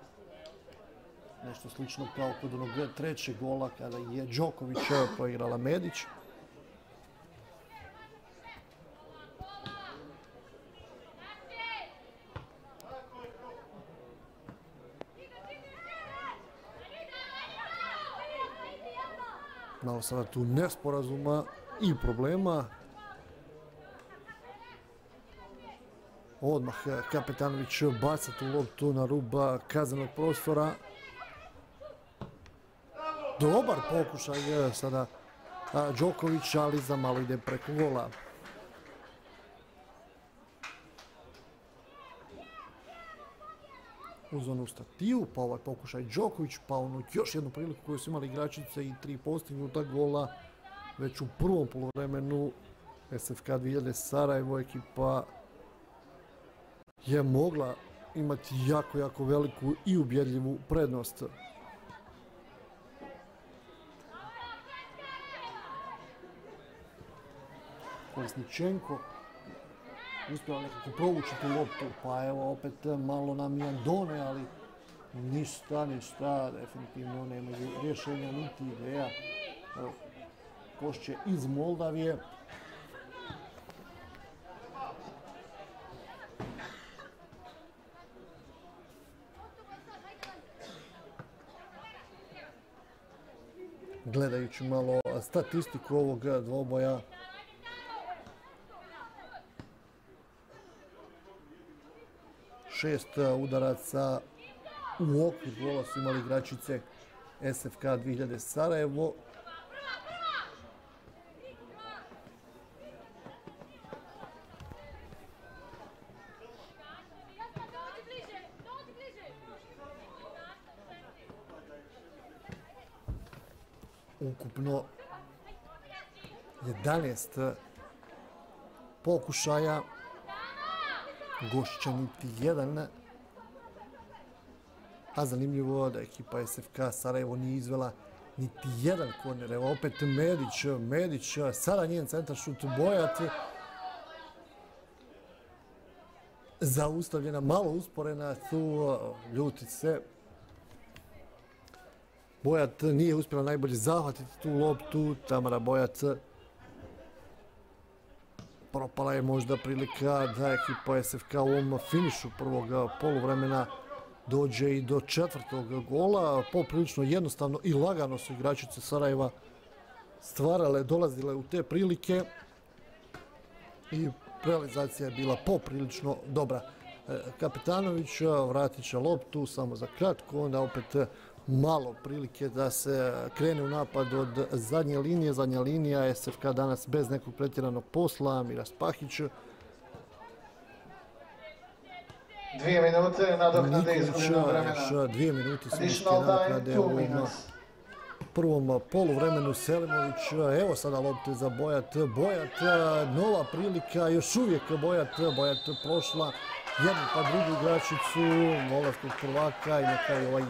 Nešto slično kao kod onog trećeg gola kada je Đoković poigrala Medić. Malo sada tu nesporazuma i problema. Odmah Kapetanović baca tu loptu na ruba kazanog prostora. Dobar pokušaj sada Đoković, ali za malo ide preko gola. Uz onu stativu, pa ovaj pokušaj Đoković, pa onu još jednu priliku koju su imali igračice i tri postignuta gola već u prvom polovremenu SFK 2000 Sarajevo ekipa je mogla imati jako, jako veliku i ubjedljivu prednost. Kolisničenko uspjela nekako provući tu loptu, pa evo opet malo nam je Done, ali ništa, ništa, definitivno nemaju rješenja niti ideja. Košće iz Moldavije. Gledajući malo statistiku ovog dvoboja, šest udaraca u okvir gola su imali igračice SFK 2000 Sarajevo. Ukupno 11 pokušaja Gošća niti jedan. A zanimljivo da ekipa SFK Sarajevo nije izvela niti jedan korner. Evo opet Medić, Medić, sada njen centar šut Bojat. Zaustavljena, malo usporena, tu ljuti se. Bojat nije uspjela najbolje zahvatiti tu loptu, Tamara Bojat propala je možda prilika da ekipa SFK u ovom finišu prvog poluvremena dođe i do četvrtog gola. Poprilično jednostavno i lagano su igračice Sarajeva stvarale, dolazile u te prilike i realizacija je bila poprilično dobra. E, Kapitanović vratit će loptu samo za kratko, onda opet malo prilike da se krene u napad od zadnje linije. Zadnja linija SFK danas bez nekog pretjeranog posla. Miras Pahić. Dvije minute nadoknade izgubljenog vremena. Dvije minute su nadoknade u prvom poluvremenu Selimović. Evo sada lopte za Bojat. Bojat, nova prilika, još uvijek Bojat. Bojat prošla jednu pa drugu igračicu Molavskog prvaka i na kraju ovaj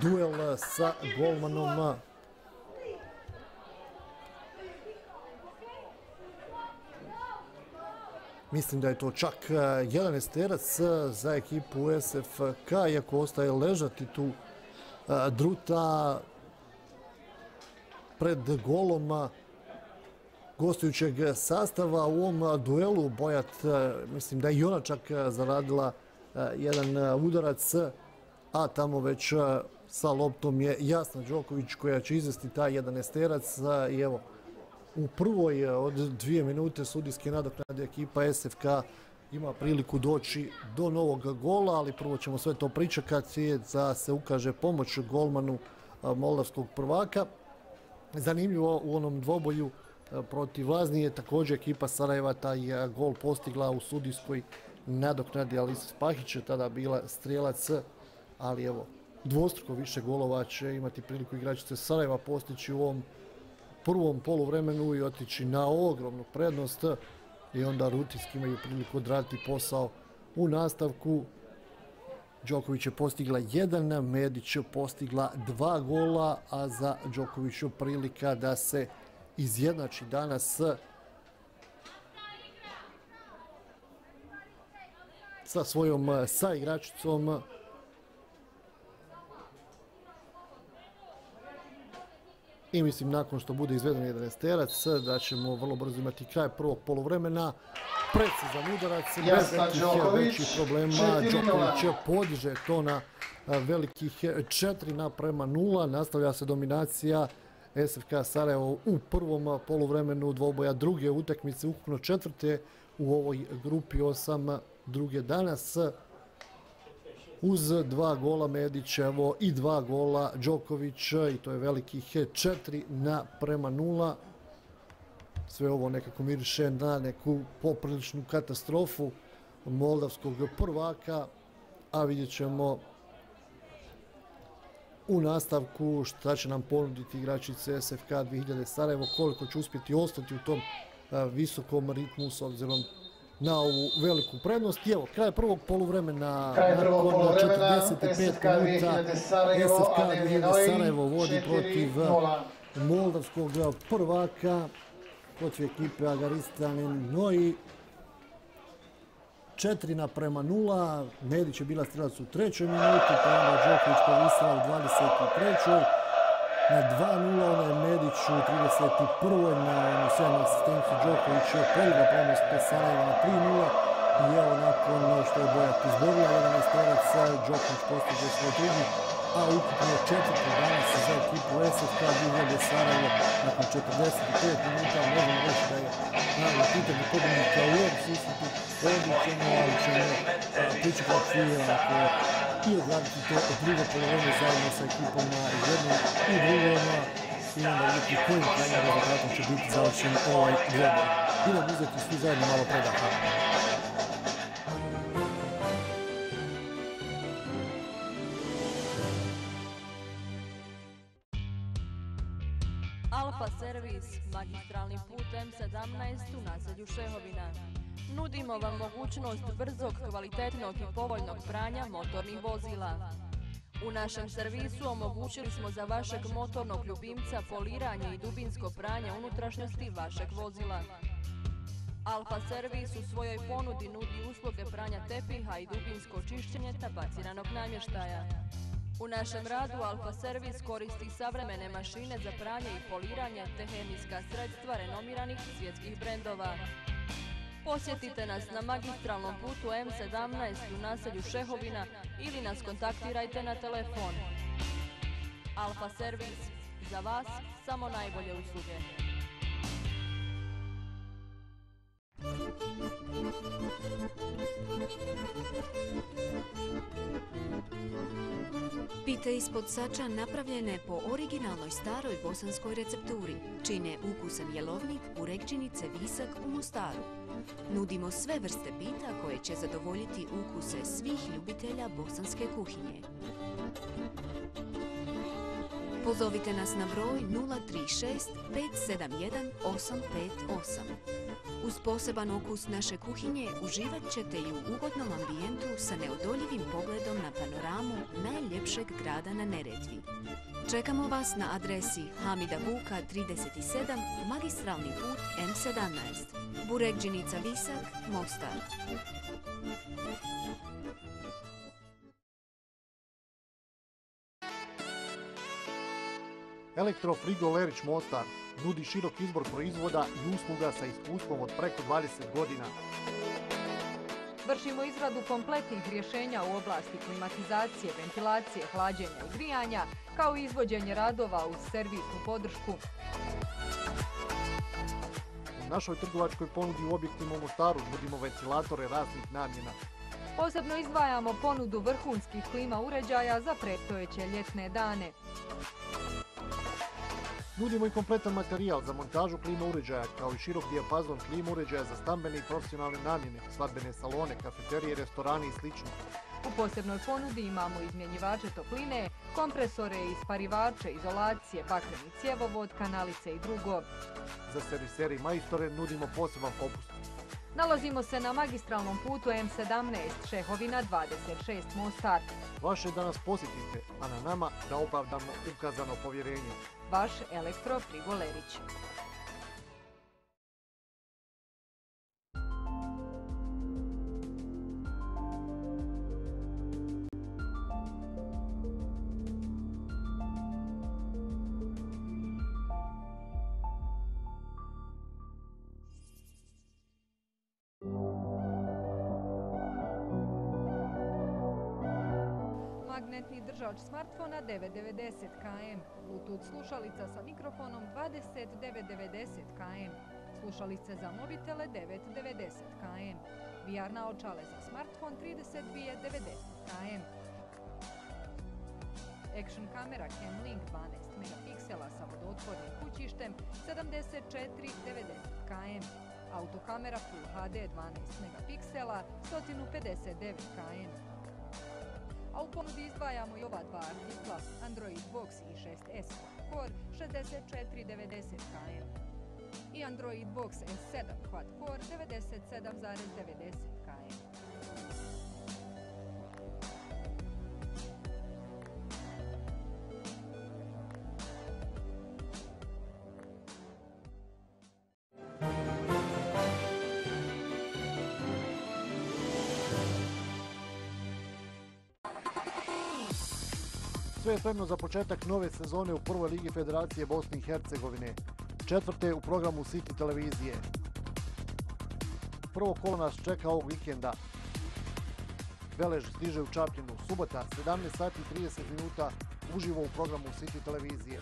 duel sa golmanom. Mislim da je to čak e, jedan esterac za ekipu SFK, iako ostaje ležati tu e, druta pred golom gostujućeg sastava u ovom duelu. Bojat, e, mislim da je i ona čak zaradila jedan udarac, a tamo već sa loptom je Jasna Đoković koja će izvesti taj jedan esterac i evo u prvoj od dvije minute sudijske nadoknade ekipa SFK ima priliku doći do novog gola, ali prvo ćemo sve to pričekati da se ukaže pomoć golmanu moldavskog prvaka. Zanimljivo u onom dvoboju protiv Laznije također ekipa Sarajeva taj gol postigla u sudijskoj nadoknadi, ali Spahić je tada bila strijelac, ali evo, dvostruko više golova će imati priliku igračice Sarajeva postići u ovom prvom poluvremenu i otići na ogromnu prednost i onda Rutinski imaju priliku odraditi posao u nastavku. Đoković je postigla jedan, Medić je postigla dva gola, a za Đokoviću prilika da se izjednači danas sa svojom saigračicom i mislim nakon što bude izveden jedan terac da ćemo vrlo brzo imati kraj prvog polovremena. Precizan udarac, bez nekih većih problema. Đoković podiže to na velikih 4 naprema 0. Nastavlja se dominacija SFK Sarajevo u prvom polovremenu dvoboja druge utakmice, ukupno četvrte u ovoj grupi osam druge danas uz dva gola Medićevo i dva gola Đoković i to je velikih četiri na prema nula. Sve ovo nekako miriše na neku popriličnu katastrofu moldavskog prvaka, a vidjet ćemo u nastavku šta će nam ponuditi igračice SFK 2000 Sarajevo, koliko će uspjeti ostati u tom visokom ritmu s obzirom na ovu veliku prednost. I evo, kraj prvog poluvremena, kraj prvog poluvremena, 45 SFK minuta, 2000 Sarajevo, SFK a ne 2000 Vinoji, Sarajevo vodi 4:0. protiv moldavskog prvaka, protiv ekipe Agaristanin Noji. 4 naprema 0, Medić je bila strelac u trećoj minuti, pa onda Đoković povisila u 23 na 2-0, ona je Medić u 31. na onu sjajnu asistenciju Đoković je prednost pe Sarajeva na 3-0 i evo nakon što je Bojak izborila 11 strelaca, Đoković postiže svoj drugi, a ukupno četvrti danas za ekipu SFK 2000 Sarajevo nakon 45 minuta možemo reći da je naravno pitanje pobjednika u ovom susretu odličeno, ali ćemo pričekati onako i odraditi to od drugo polovreme zajedno sa ekipom na jednom i drugom i onda vidjeti kojim krajnjim će biti završen ovaj dvoboj. Idemo uzeti svi zajedno malo predaha. Servis, magistralni put M17 u naselju Šehovina. Nudimo vam mogućnost brzog, kvalitetnog i povoljnog pranja motornih vozila. U našem servisu omogućili smo za vašeg motornog ljubimca poliranje i dubinsko pranje unutrašnjosti vašeg vozila. Alfa Servis u svojoj ponudi nudi usluge pranja tepiha i dubinsko čišćenje tapaciranog namještaja. U našem radu Alfa Servis koristi savremene mašine za pranje i poliranje te hemijska sredstva renomiranih svjetskih brendova. Posjetite nas na magistralnom putu M17 u naselju Šehovina ili nas kontaktirajte na telefon. Alfa Servis, za vas samo najbolje usluge. Pite ispod sača napravljene po originalnoj staroj bosanskoj recepturi. Čine ukusan jelovnik, urekčinice, visak u Mostaru. Nudimo sve vrste pita koje će zadovoljiti ukuse svih ljubitelja bosanske kuhinje. Pozovite nas na broj 036 571 858. Uz poseban okus naše kuhinje uživat ćete i u ugodnom ambijentu sa neodoljivim pogledom na panoramu najljepšeg grada na Neretvi. Čekamo vas na adresi Hamida Vuka 37, magistralni put M17. Burekđinica Visak, Mostar. Elektrofrigo Lerić Mostar nudi širok izbor proizvoda i usluga sa iskustvom od preko 20 godina. Vršimo izradu kompletnih rješenja u oblasti klimatizacije, ventilacije, hlađenja i grijanja, kao i izvođenje radova uz servisnu podršku. U našoj trgovačkoj ponudi u objektima u Mostaru nudimo ventilatore raznih namjena. Posebno izdvajamo ponudu vrhunskih klima uređaja za predstojeće ljetne dane. Nudimo i kompletan materijal za montažu klima uređaja, kao i širok dijapazon klima uređaja za stambene i profesionalne namjene, svadbene salone, kafeterije, restorane i sl. U posebnoj ponudi imamo izmjenjivače topline, kompresore, isparivače, izolacije, bakreni cjevovod, kanalice i drugo. Za serviseri majstore nudimo poseban popust. Nalazimo se na magistralnom putu M17 Šehovina 26 Mostar. Vaše da nas posjetite, a na nama da opravdamo ukazano povjerenje. Vaš Elektro Frigolerić. Magnetni držač smartfona 990 km, Bluetooth slušalica sa mikrofonom 2990 km, slušalice za mobitele 990 km, VR naočale za smartfon 3290 km, Action kamera Camlink 12 megapiksela sa vodootpornim kućištem 7490 km, autokamera Full HD 12 megapiksela 159 km, a u ponudi izdvajamo i ova dva artikla Android Box i6S Core 6490 km i Android Box S7 Quad Core 97,90 Sve je spremno za početak nove sezone u prvoj ligi Federacije Bosne i Hercegovine. Četvrte u programu City televizije. Prvo kolo nas čeka ovog vikenda. Velež stiže u Čapljinu. Subota, 17 sati i 30 minuta, uživo u programu City televizije.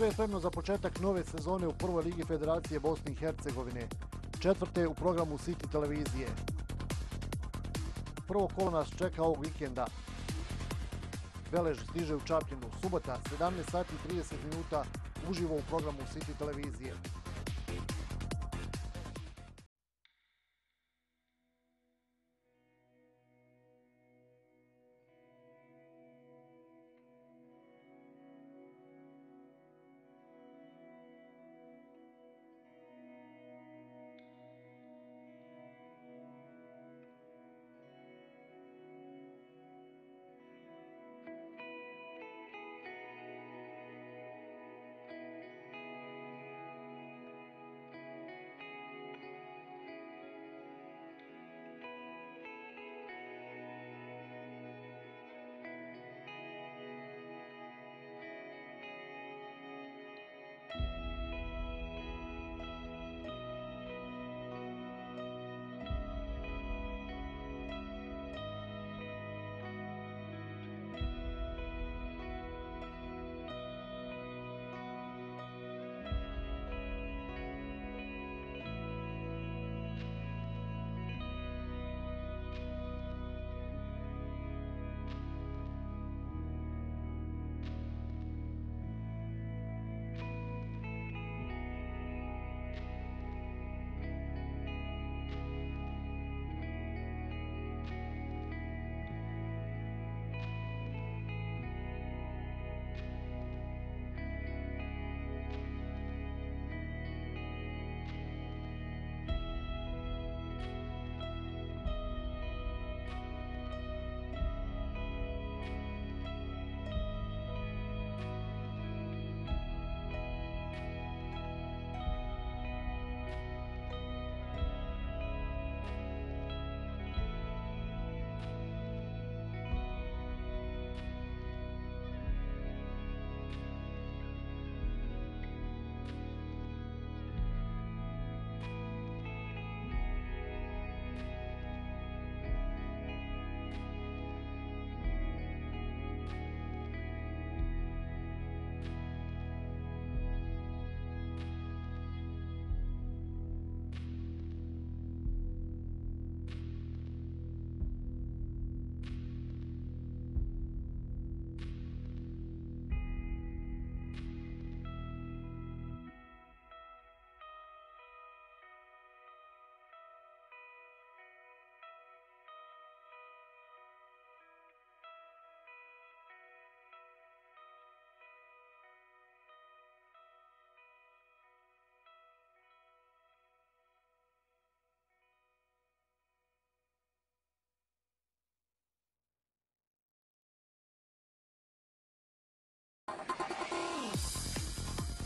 Sve spremno za početak nove sezone u prvoj ligi Federacije Bosne i Hercegovine, četvrte u programu City televizije. Prvo kolo nas čeka ovog vikenda. Velež stiže u Čapljinu, subota 17 sati 30 minuta uživo u programu City televizije.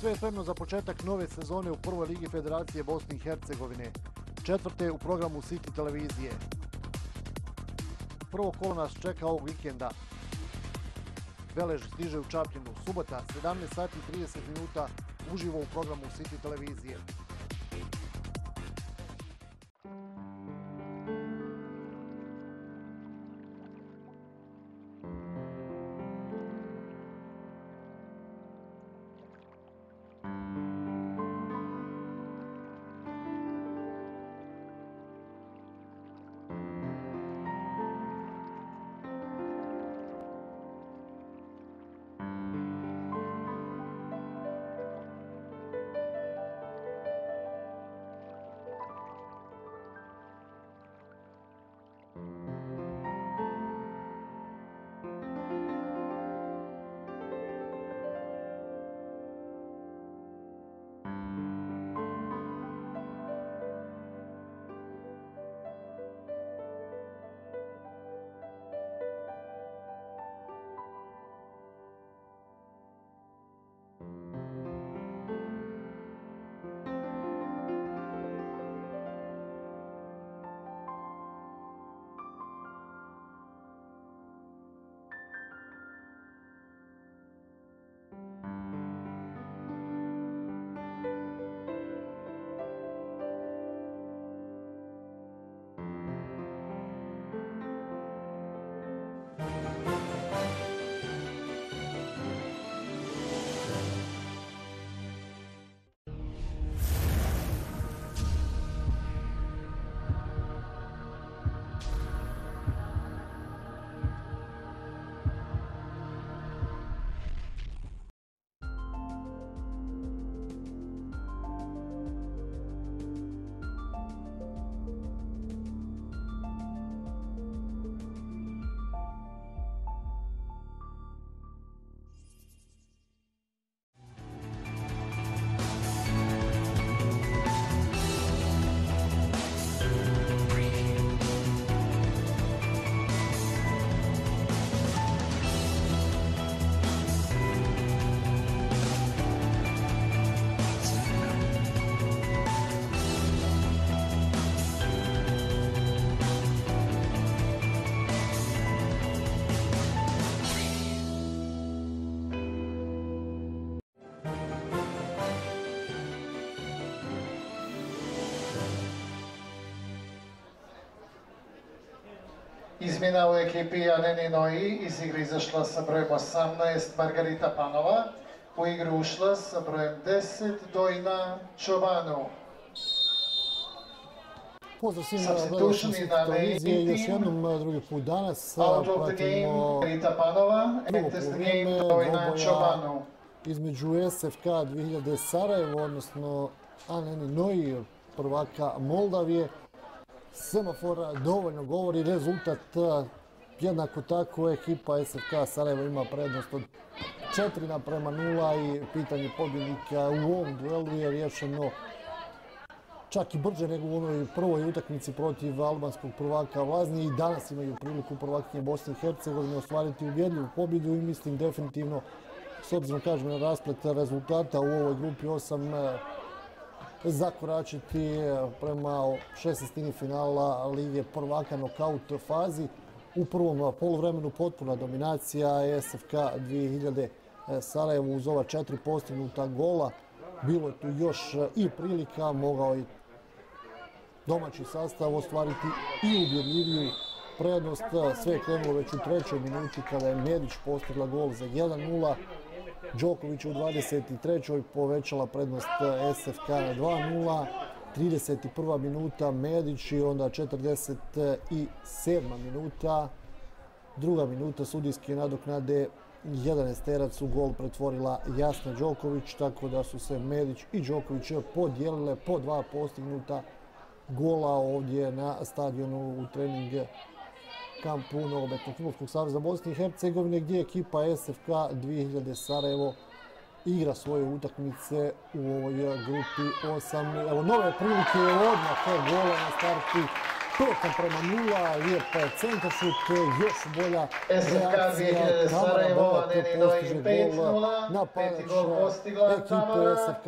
Sve spremno za početak nove sezone u prvoj ligi Federacije Bosne i Hercegovine, četvrte u programu City televizije. Prvo kolo nas čeka ovog vikenda. Velež stiže u Čapljinu, subota 17 sati 30 minuta uživo u programu City televizije. Izmjena u ekipi Aneni Noji iz igre izašla sa brojem 18 Margarita Panova. U igru ušla sa brojem 10 Dojna Čobanu. Pozdrav svim Substitution gledalcima televizije, još jednom drugi put danas pratimo drugo Dojna dvoboja između SFK 2000 Sarajevo, odnosno Aneni Noji, prvaka Moldavije. Semafora dovoljno govori rezultat, eh, jednako tako ekipa SFK Sarajevo ima prednost od 4 naprema 0 i pitanje pobjednika u ovom duelu je rješeno čak i brže nego u onoj prvoj utakmici protiv albanskog prvaka Vlazni i danas imaju priliku prvakinje Bosne i Hercegovine ostvariti ubjedljivu pobjedu i mislim definitivno s obzirom kažem na rasplet rezultata u ovoj grupi 8 eh, zakoračiti eh, prema 16. finala Lige prvaka nokaut fazi. U prvom poluvremenu potpuna dominacija SFK 2000 Sarajevo uz ova četiri postignuta gola. Bilo je tu još eh, i prilika, mogao i domaći sastav ostvariti i ubjedljiviju prednost. Sve je krenulo već u trećoj minuti kada je Medić postigla gol za 1-0. Đoković u 23. povećala prednost SFK na 2-0. 31. minuta Medić i onda 47. minuta. Druga minuta sudijske nadoknade 11 terac u gol pretvorila Jasna Đoković, tako da su se Medić i Đoković podijelile po dva postignuta gola ovdje na stadionu u trening kampu Nogometnog futbolskog saveza Bosne i Hercegovine gdje ekipa SFK 2000 Sarajevo igra svoje utakmice u ovoj grupi 8. Evo nove prilike odmah te gola na startu. 5 prema 0, lijep centaršut, još bolja SFK reakcija. 2000 Sarajevo, Kamara postiže gol 5:0, na postigla ekipe SFK.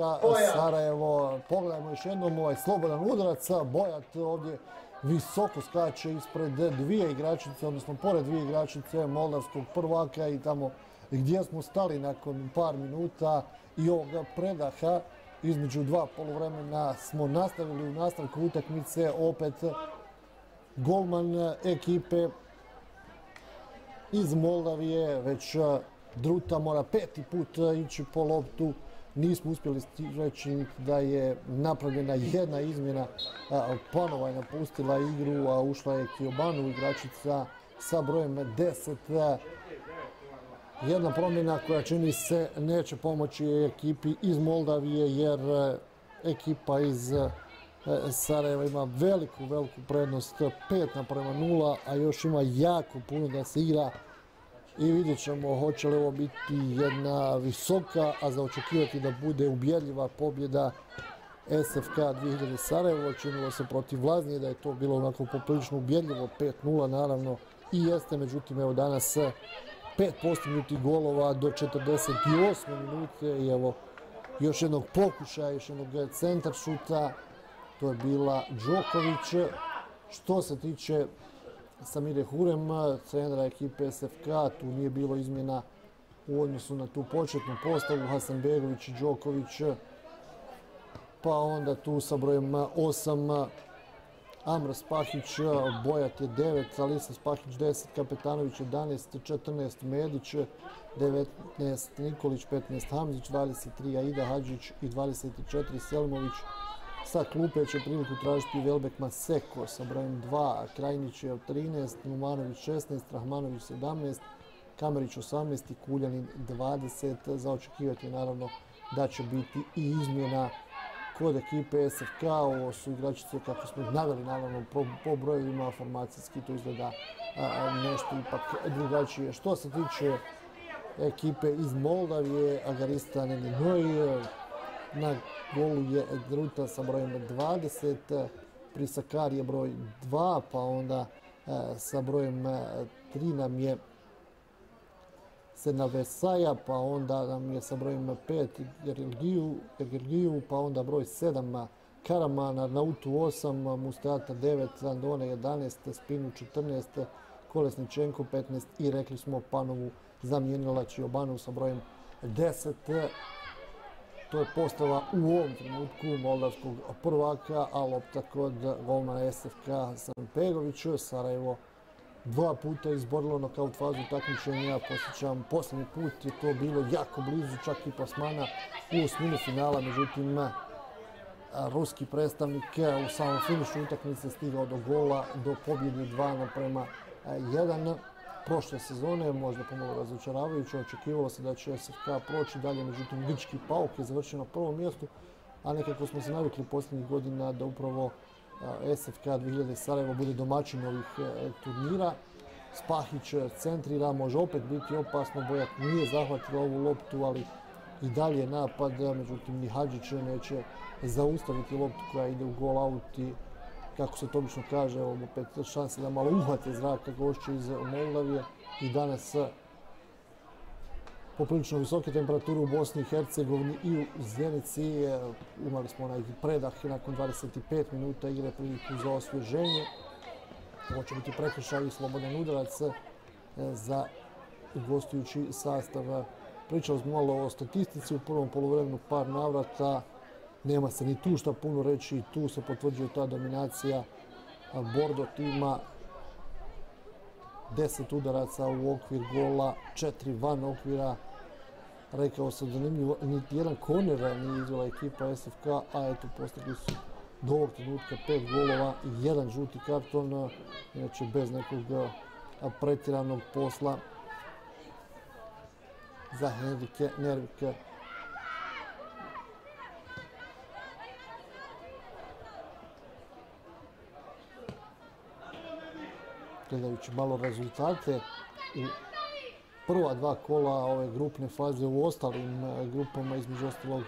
Sarajevo. Pogledajmo još jednom ovaj slobodan udarac, Bojat ovdje visoko skače ispred dvije igračice, odnosno pored dvije igračice moldavskog prvaka i tamo gdje smo stali nakon par minuta i ovoga predaha između dva poluvremena smo nastavili u nastavku utakmice opet golman ekipe iz Moldavije, već Druta mora peti put ići po loptu. Nismo uspjeli reći da je napravljena jedna izmjena. a, Panova je napustila igru, a ušla je Kijobanu, igračica sa brojem 10. eh, Jedna promjena koja čini se neće pomoći ekipi iz Moldavije jer eh, ekipa iz eh, Sarajeva ima veliku, veliku prednost 5 naprema 0, a još ima jako puno da se igra i vidjet ćemo hoće li ovo biti jedna visoka, a za očekivati da bude ubjedljiva pobjeda SFK 2000 Sarajevo. Činilo se protiv Vlaznije da je to bilo onako poprilično ubjedljivo 5-0 naravno i jeste, međutim evo danas eh, pet postignutih golova do 48. minute i evo još jednog pokušaja, još jednog centar šuta. To je bila Đoković. Što se tiče Samire Hurem, trenera ekipe SFK, tu nije bilo izmjena u odnosu na tu početnu postavu. Hasanbegović i Đoković, pa onda tu sa brojem 8 Amra Spahić, Bojat je 9, Alisa Spahić 10, Kapetanović 11, 14 Medić, 19 Nikolić, 15 Hamzić, 23 Aida Hadžić i 24 Selmović. Sa klupe će priliku tražiti Velbek Maseko sa brojem 2, Krajnić je 13, Numanović 16, Rahmanović 17, Kamerić 18 i Kuljanin 20. Za očekivati je naravno da će biti i izmjena kod ekipe SFK, ovo su igračice kako smo ih naveli naravno po, po brojevima formacijski to izgleda a, nešto ipak drugačije. Što se tiče ekipe iz Moldavije, Agarista Nelinoj, na golu je Druta sa brojem 20, Prisakar je broj 2, pa onda a, sa brojem 3 nam je Sena Vesaja, pa onda nam je sa brojem 5 Gergiju, pa onda broj 7 Karamana, Nautu 8, Mustata 9, Andone 11, Spinu 14, Kolesničenko 15 i rekli smo Panovu zamijenila Čiobanu sa brojem 10. To je postava u ovom trenutku moldavskog prvaka, a lopta kod golmana SFK San Pegović. Sarajevo dva puta izborilo nokaut fazu takmičenja, posjećam, posljednji put je to bilo jako blizu, čak i plasmana u osminu finala, međutim, ruski predstavnik u samom finišu utakmice stigao do gola, do pobjede 2 naprema 1 prošle sezone, možda pomalo razočaravajuće, očekivalo se da će SFK proći dalje, međutim Grčki pauk je završio na prvom mjestu, a nekako smo se navikli posljednjih godina da upravo SFK 2000 Sarajevo bude domaćin ovih e, turnira. Spahić centrira, može opet biti opasno, Bojak nije zahvatio ovu loptu, ali i dalje napad, međutim ni Hadžić neće zaustaviti loptu koja ide u gol out i kako se to obično kaže, opet šanse da malo uhvate zraka gošće iz Moldavije i danas poprilično visoke temperature u Bosni i Hercegovini i u Zjenici. Imali smo onaj predah nakon 25 minuta igre priliku za osvježenje. Ovo će biti prekršaj i slobodan udarac za gostujući sastav. Pričali smo malo o statistici u prvom polovremenu par navrata. Nema se ni tu šta puno reći tu se potvrđuje ta dominacija Bordo tima. 10 udaraca u okvir gola, 4 van okvira, rekao sam zanimljivo, niti jedan korner nije izvela ekipa SFK, a eto postigli su do ovog trenutka pet golova i jedan žuti karton, inače bez nekog pretiranog posla za Henrike Nervike. Gledajući malo rezultate u prva dva kola ove grupne faze u ostalim e, grupama, između ostalog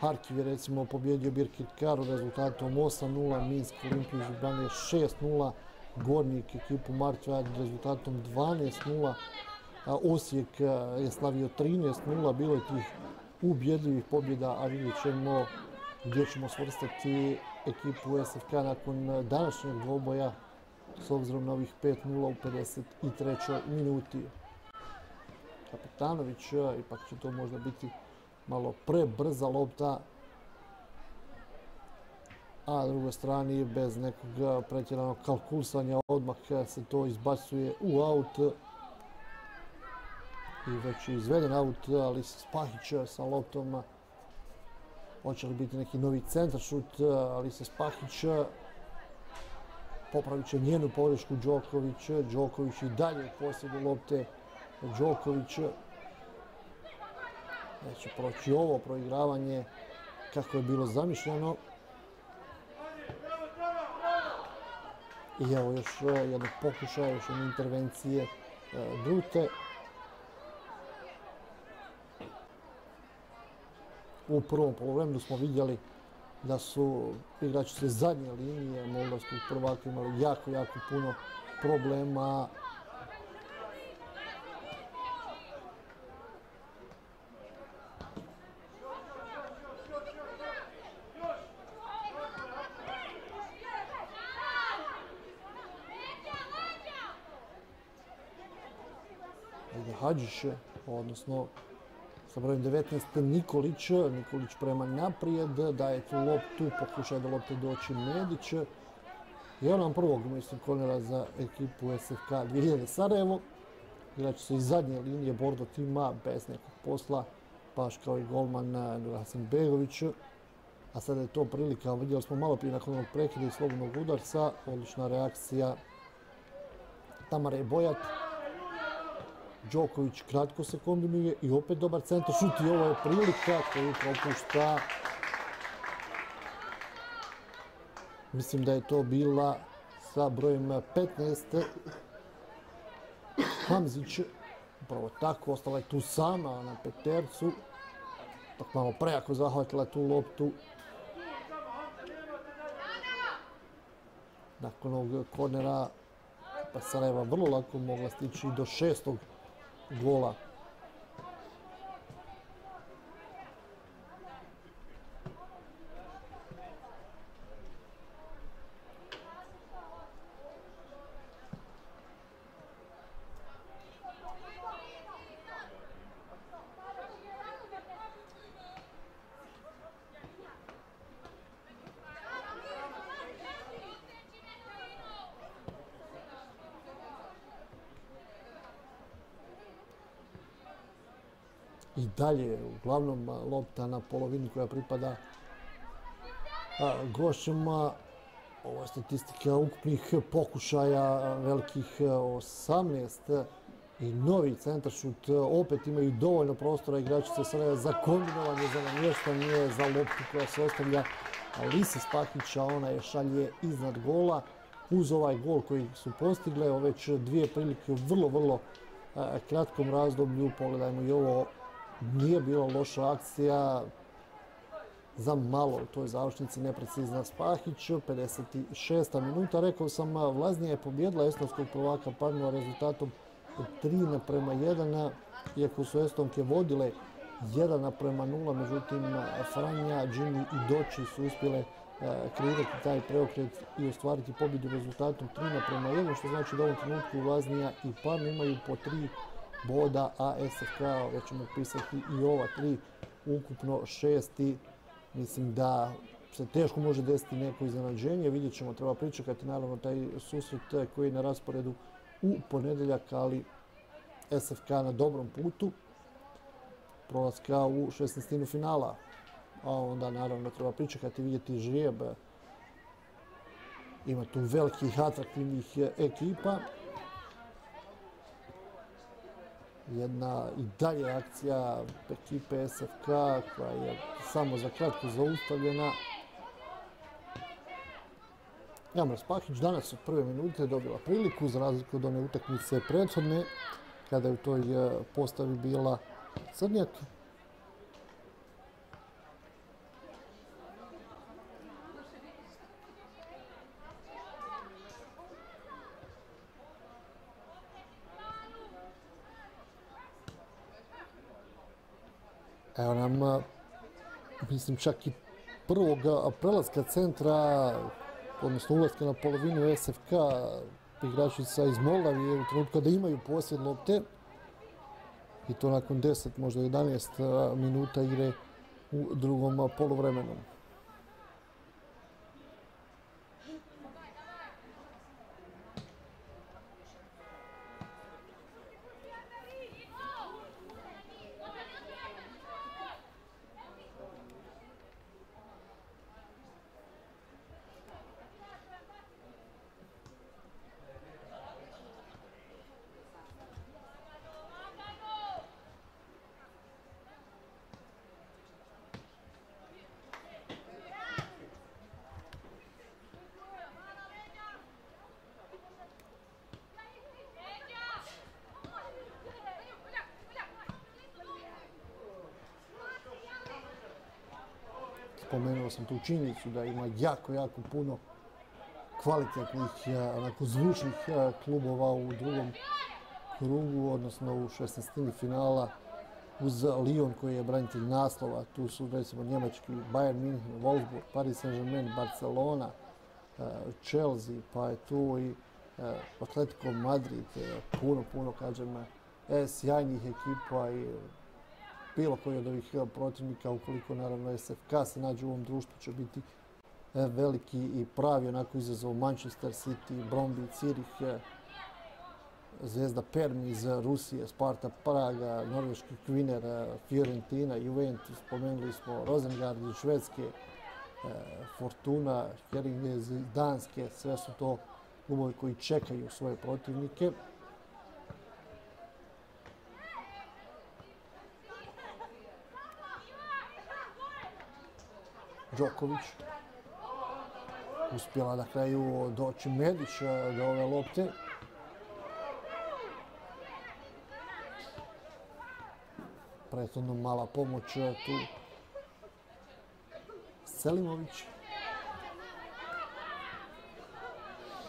Harkiv je recimo pobjedio Birkit Karu rezultatom 8-0, Minsk Olimpiju Žubranje 6-0, Gornik ekipu Martvad rezultatom 12-0, Osijek e, je slavio 13-0, bilo je tih ubjedljivih pobjeda, a vidjet ćemo gdje ćemo svrstati ekipu SFK nakon današnjeg dvoboja s obzirom na ovih 5-0 u 53. minuti. Kapitanović, ipak će to možda biti malo prebrza lopta. A na drugoj strani bez nekog pretjeranog kalkulsanja odmah se to izbacuje u aut. I već je izveden aut, ali Spahić sa loptom. Hoće li biti neki novi centar šut, ali se Spahić popravit će njenu pogrešku Đoković. Đoković i dalje posjedu lopte. Đoković neće proći ovo proigravanje kako je bilo zamišljeno. I evo još e, jednog pokušaja, još jedne intervencije e, Brute. U prvom polovremenu smo vidjeli da su igrači se zadnje linije moldavskog prvaka imali jako, jako puno problema. Hadžić, odnosno sa brojem 19 Nikolić. Nikolić prema naprijed, daje tu loptu, pokušaj da lopte doći Medić. I on nam prvog mislim kornera za ekipu SFK 2000 Sarajevo. Igrač se iz zadnje linije Bordo tima bez nekog posla, baš kao i golman Hasan Begović. A sada je to prilika, vidjeli smo malo prije nakon ovog prekida i slobodnog udarca, odlična reakcija Tamare Bojat. Đoković kratko se kombinuje i opet dobar centar šut i ovo je prilika koju propušta. Mislim da je to bila sa brojem 15. Hamzić. Upravo tako, ostala je tu sama na petercu. Tako malo prejako zahvatila tu loptu. Nakon ovog kornera pa Sarajeva vrlo lako mogla stići do šestog gola dalje uglavnom lopta na polovini koja pripada gošćama. Ovo je statistika ukupnih pokušaja velikih 18 i novi centaršut. Opet imaju dovoljno prostora igračice Sarajeva za kombinovanje, za namještanje, za loptu koja se ostavlja Lisi Spahića. Ona je šalje iznad gola. Uz ovaj gol koji su postigle, već dvije prilike u vrlo, vrlo kratkom razdoblju. Pogledajmo i ovo nije bila loša akcija za malo u toj završnici neprecizna Spahić. 56. minuta, rekao sam, Vlaznija je pobjedila estonskog prvaka Parnova rezultatom 3 naprema 1, iako su Estonke vodile 1 naprema 0, međutim Franja, Jimmy i Doći su uspjele kreirati taj preokret i ostvariti pobjedu rezultatom 3 naprema 1, što znači da u ovom trenutku Vlaznija i Parno imaju po 3 boda, a SFK, već ćemo pisati i ova tri, ukupno šesti. Mislim da se teško može desiti neko iznenađenje. Vidjet ćemo, treba pričekati naravno taj susret koji je na rasporedu u ponedeljak, ali SFK na dobrom putu. Prolaska u 16. finala. A onda naravno treba pričekati i vidjeti žijeb. Ima tu velikih atraktivnih ekipa. Jedna i dalje akcija ekipe SFK koja je samo za kratko zaustavljena. Jamra Spahić danas od prve minute dobila priliku za razliku od one utakmice prethodne kada je u toj eh, postavi bila Crnjak. Evo nam, mislim, čak i prvog prelaska centra, odnosno ulazka na polovinu SFK, igračica iz Moldavije u trenutku kada imaju posjed lopte. I to nakon 10, možda 11 minuta igre u drugom polovremenu. spomenuo sam tu činjenicu da ima jako, jako puno kvalitetnih, onako zvučnih klubova u drugom krugu, odnosno u 16. finala uz Lyon koji je branitelj naslova. Tu su recimo njemački Bayern München, Wolfsburg, Paris Saint-Germain, Barcelona, Chelsea, pa je tu i Atletico Madrid, puno, puno, kažem, e, sjajnih ekipa i bilo koji od ovih eh, protivnika, ukoliko naravno SFK se nađe u ovom društvu, će biti eh, veliki i pravi onako izazov Manchester City, Bromby, Cirih, eh, Zvezda Perm iz Rusije, Sparta Praga, Norveški Kviner, Fiorentina, Juventus, spomenuli smo Rosengard iz Švedske, Fortuna, Hering iz Danske, sve su to klubovi koji čekaju svoje protivnike. Đoković. Uspjela na kraju doći Medić e, do ove lopte. Prethodno mala pomoć e, tu. Selimović.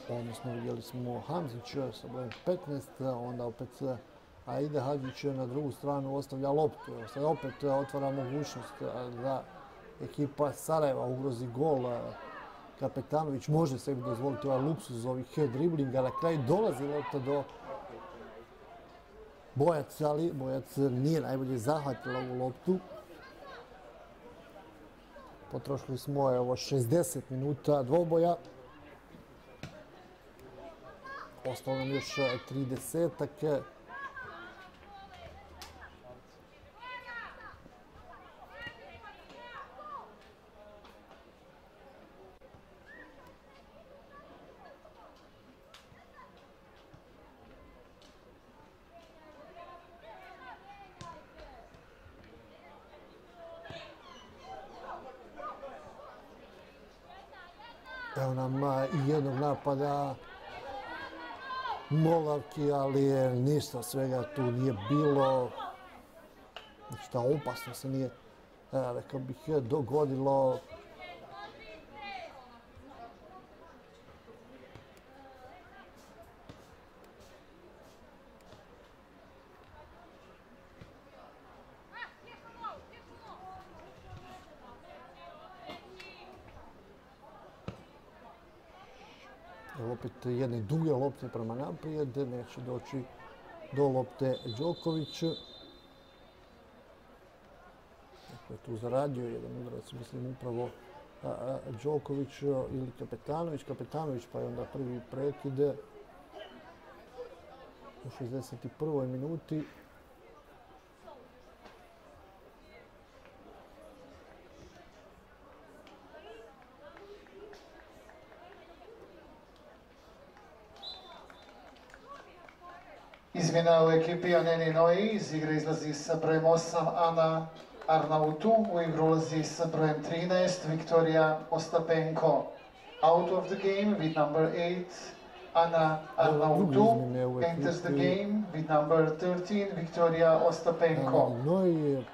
Odnosno vidjeli smo Hamzić e, sa brojem 15, onda opet Aida Hadžić na drugu stranu ostavlja loptu. Sad opet otvara mogućnost da ekipa Sarajeva ugrozi gol. Kapetanović može sebi dozvoliti ovaj luksuz ovih driblinga. Na kraju dolazi lopta do Bojac, ali Bojac nije najbolje zahvatila ovu loptu. Potrošili smo ovo 60 minuta dvoboja. Ostalo nam još 30-ak. Evo nam i jednog napada Molavki, ali je ništa svega tu nije bilo. Ništa opasno se nije, rekao bih, dogodilo. opet jedne duge lopte prema naprijed, neće doći do lopte Đoković. Je tu zaradio, jedan udarac, mislim upravo Đoković ili Kapetanović. Kapetanović pa je onda prvi prekid u 61. minuti. Izmjena u ekipi Aneni Noji, iz igre izlazi sa brojem 8 Ana Arnautu, u igru ulazi sa brojem 13 Viktorija Ostapenko. Out of the game with number 8 Ana Arnautu enters the game with number 13 Viktorija Ostapenko. Noji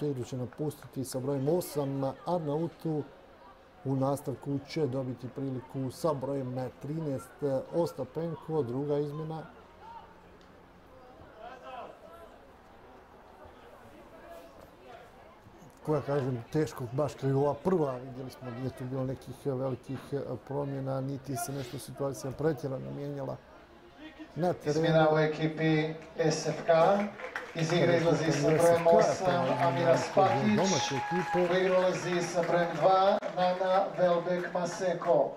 igru će napustiti sa brojem 8 Arnautu. U nastavku će dobiti priliku sa brojem 13 Ostapenko, druga izmjena. Koja, kažem, teško, baš kao i ova prva, vidjeli smo da je tu bilo nekih velikih e, promjena, niti se nešto situacija pretjerano mijenjala na terenu. Izmjena u ekipi SFK, iz igre izlazi sa brojem 8 Amira Spahić, u igru sa brojem 2 Nana Velbek Maseko.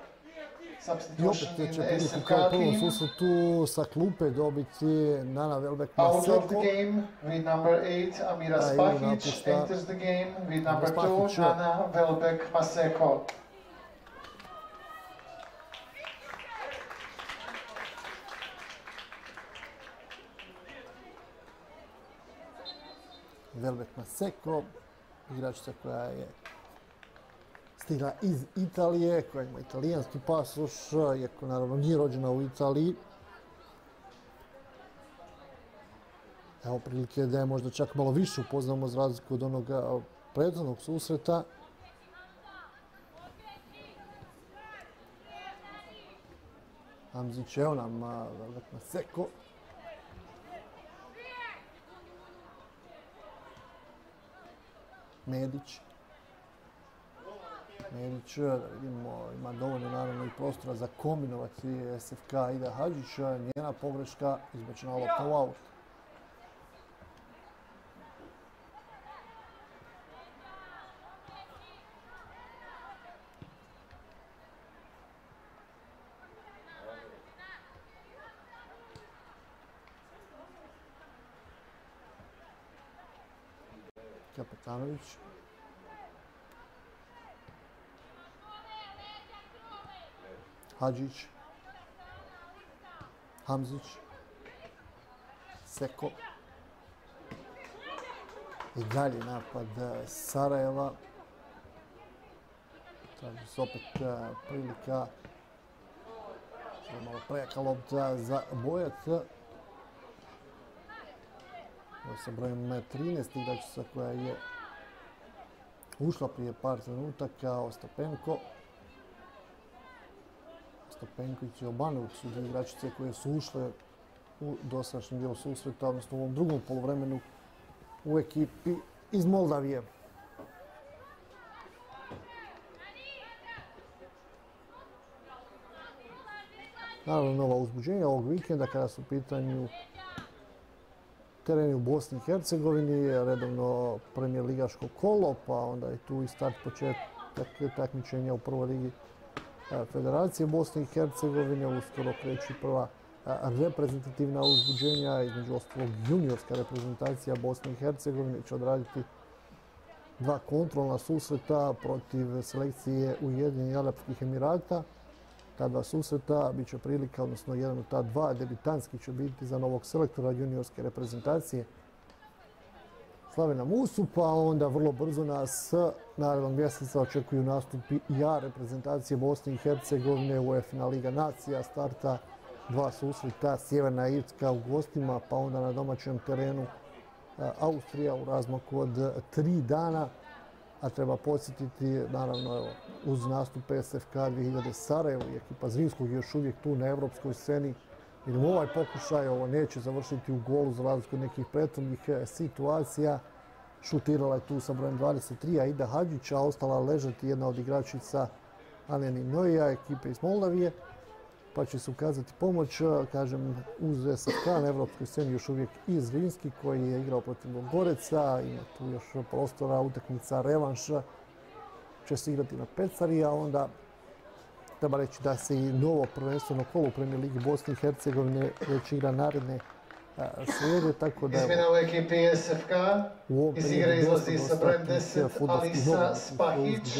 I opet će priliku kao prvom susretu sa klupe dobiti Nana Velbek Maseko. Out of the game with number 8 Amira Spahić enters the game with number 2 Nana Velbek Maseko. Velbek Maseko, igračica koja je stigla iz Italije, koja ima italijanski pasoš, iako naravno nije rođena u Italiji. Evo prilike da je možda čak malo više upoznamo za razliku od onog prethodnog susreta. Hamzić evo nam na seko. Medić. Medić, da vidimo, ima dovoljno naravno i prostora za kombinovati SFK Ida Hadžić. Njena pogreška izbačena lopta u aut. Kapetanović. Hadžić, Hamzić, Seko. I dalje napad Sarajeva. Traži se opet prilika. Malo prejaka lopta za Bojac. Ovo sa brojem 13 igračica koja je ušla prije par trenutaka, Ostapenko. Stopenković i Obanović su dvije igračice koje su ušle u dosadašnjem dijelu susreta, odnosno u ovom drugom polovremenu u ekipi iz Moldavije. Naravno, nova uzbuđenja ovog vikenda kada su u pitanju tereni u Bosni i Hercegovini, redovno premijer ligaško kolo, pa onda je tu i start početak takmičenja u prvoj ligi Federacije Bosne i Hercegovine. Uskoro kreći prva reprezentativna uzbuđenja, između ostalog juniorska reprezentacija Bosne i Hercegovine će odraditi dva kontrolna susreta protiv selekcije Ujedinjenih Arabskih Emirata. Ta dva susreta bit će prilika, odnosno jedan od ta dva debitanski će biti za novog selektora juniorske reprezentacije Slavena Musu, pa onda vrlo brzo nas narednog mjeseca očekuju nastupi ja reprezentacije Bosne i Hercegovine u UEFA Liga Nacija, starta dva susreta, Sjeverna Irska u gostima, pa onda na domaćem terenu Austrija u razmaku od tri dana. A treba podsjetiti, naravno, evo, uz nastup SFK 2000 Sarajevo i ekipa Zrinskog još uvijek tu na evropskoj sceni. Jer ovaj pokušaj, ovo neće završiti u golu za razliku nekih prethodnih e, situacija. Šutirala je tu sa brojem 23, a Ida Hadžića, ostala ležati jedna od igračica Aneni Noja, ekipe iz Moldavije pa će se ukazati pomoć, kažem, uz SFK na evropskoj sceni još uvijek i Zrinski koji je igrao protiv Goreca, ima tu još prostora, utakmica, revanša, će se igrati na Pecari, a onda treba reći da se i novo prvenstveno kolo u Premier Ligi Bosne i Hercegovine već igra naredne slijede, tako da... Izmjena u ekipi SFK, iz igre izlazi sa brojem 10 Alisa Spahić,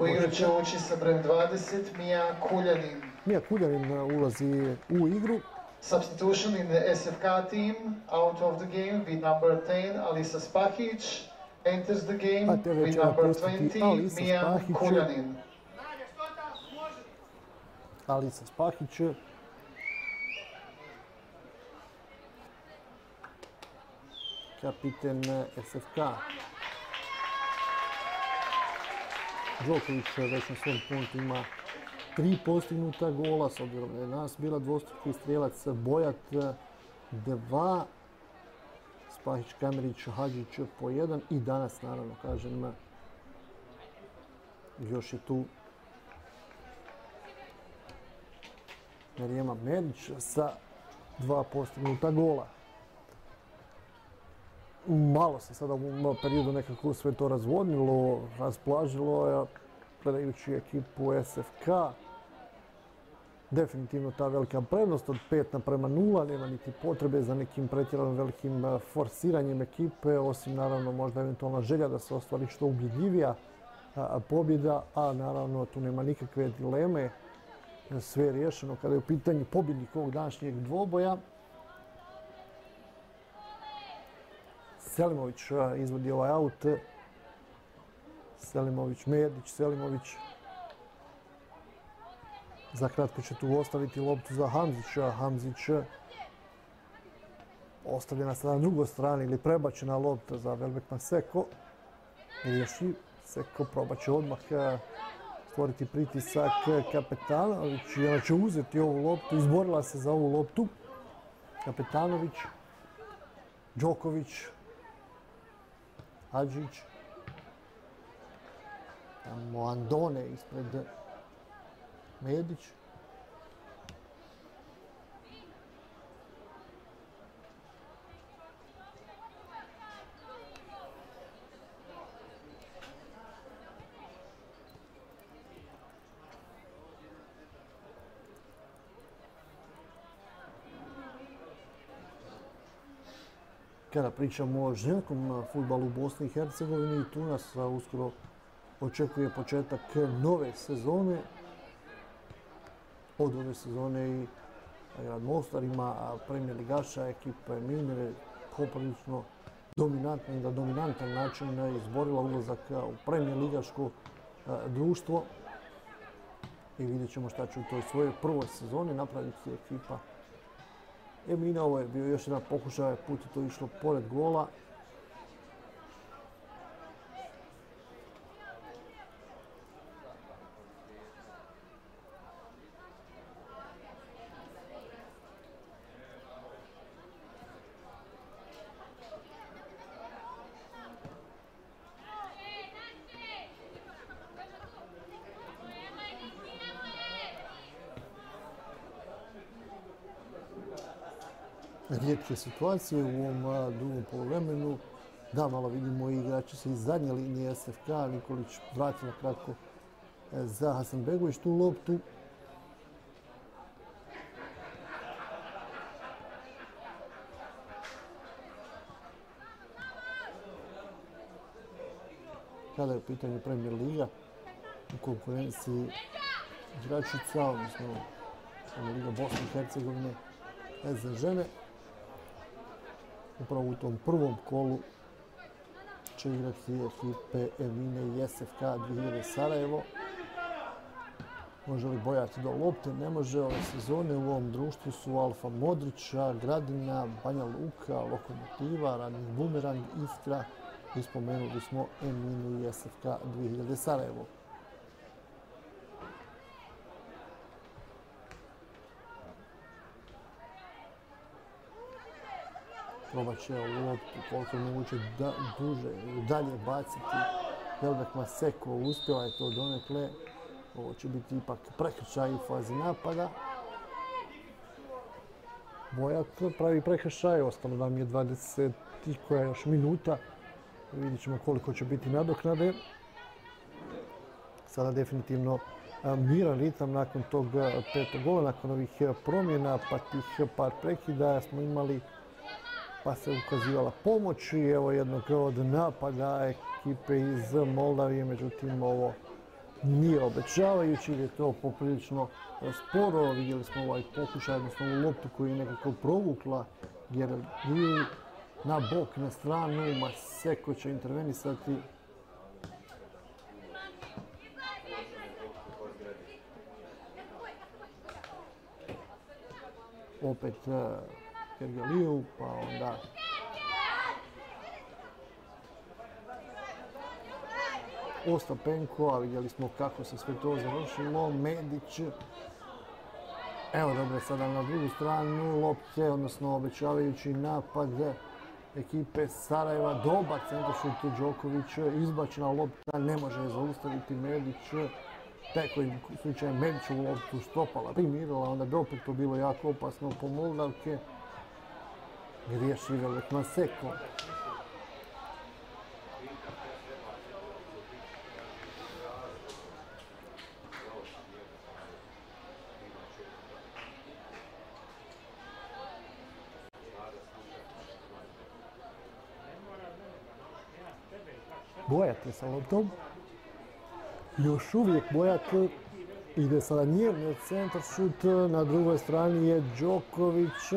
u igru će ući sa brojem 20 Mija Kuljanin. Mija Kuljanin ulazi u igru. Substitution in the SFK team, out of the game with number 10 Alisa Spahić, enters the game with number 20 Mija Kuljanin. Alisa Spahić kapiten SFK. Đoković već na svom kontu ima tri postignuta gola, s obzirom da je nas bila dvostruki strijelac Bojat dva, Spahić, Kamerić, Hadžić po jedan i danas naravno kažem još je tu Marijema Medić sa dva postignuta gola malo se sada u periodu nekako sve to razvodnilo, razplažilo, gledajući ekipu SFK. Definitivno ta velika prednost od 5 naprema 0, nema niti potrebe za nekim pretjeranom velikim forsiranjem ekipe, osim naravno možda eventualna želja da se ostvari što ubjedljivija pobjeda, a naravno tu nema nikakve dileme. Sve je riješeno kada je u pitanju pobjednik ovog današnjeg dvoboja. Selimović izvodi ovaj aut. Selimović, Medić, Selimović. Za kratko će tu ostaviti loptu za Hamzića. Hamzić ostavljena sada na drugoj strani ili prebačena lopta za Velbek Maseko. Riješi. Seko probaće odmah stvoriti pritisak Kapetanović. I ona će uzeti ovu loptu. Izborila se za ovu loptu. Kapetanović. Đoković. Hadžić. Tamo Andone ispred Medić. Kada pričamo o ženskom futbalu u Bosni i Hercegovini, tu nas uskoro očekuje početak nove sezone. Od ove sezone i grad Mostar ima premijer ligaša, ekipa je Minere poprilično dominantna i na dominantan način izborila ulazak u premijer ligaško društvo. I vidjet ćemo šta će u toj svojoj prvoj sezoni napraviti ekipa Emina. Ovo je bio još jedan pokušaj, put je to išlo pored gola. Rijetke situacije u ovom drugom polovremenu. Da, malo vidimo i igrači se iz zadnje linije SFK. Nikolić vratila kratko e, za Hasanbegović tu loptu. Kada je u pitanju Premier Liga u konkurenciji igračica, odnosno Liga Bosne i Hercegovine za žene upravo u tom prvom kolu će igrati ekipe Evine i SFK 2000 Sarajevo. Može li bojati do lopte? Ne može. Ove sezone u ovom društvu su Alfa Modrića, Gradina, Banja Luka, Lokomotiva, Radnik Bumerang, Iskra i spomenuli smo Eminu i SFK 2000 Sarajevo. Probat će loptu koliko je moguće da, duže, dalje baciti. Velbek Maseko uspjela je to donekle. Ovo će biti ipak prekršaj u fazi napada. Bojat pravi prekršaj, ostalo nam je 20 i koja još minuta. Vidjet ćemo koliko će biti nadoknade. Sada definitivno miran ritam nakon tog petog gola, nakon ovih promjena, pa tih par prekida smo imali pa se ukazivala pomoć i evo jednog od napada ekipe iz Moldavije, međutim ovo nije obećavajući jer je to poprilično sporo. Vidjeli smo ovaj pokušaj, odnosno loptu koju je nekako provukla jer na bok, na stranu, Maseko će intervenisati. Opet Kergeliju, pa onda Ostapenko, a vidjeli smo kako se sve to završilo, Medić. Evo dobro, sada na drugu stranu lopte, odnosno obećavajući napad ekipe Sarajeva. Dobar centrošut Đoković, izbačena lopta, ne može je zaustaviti Medić. Taj koji slučaj Medić u loptu stopala, primirala, onda bi opet to bilo jako opasno po Moldavke riješi Velik Maseko. Bojate sa loptom. Još uvijek Bojate ide sada njevni centar šut. Na drugoj strani je Đoković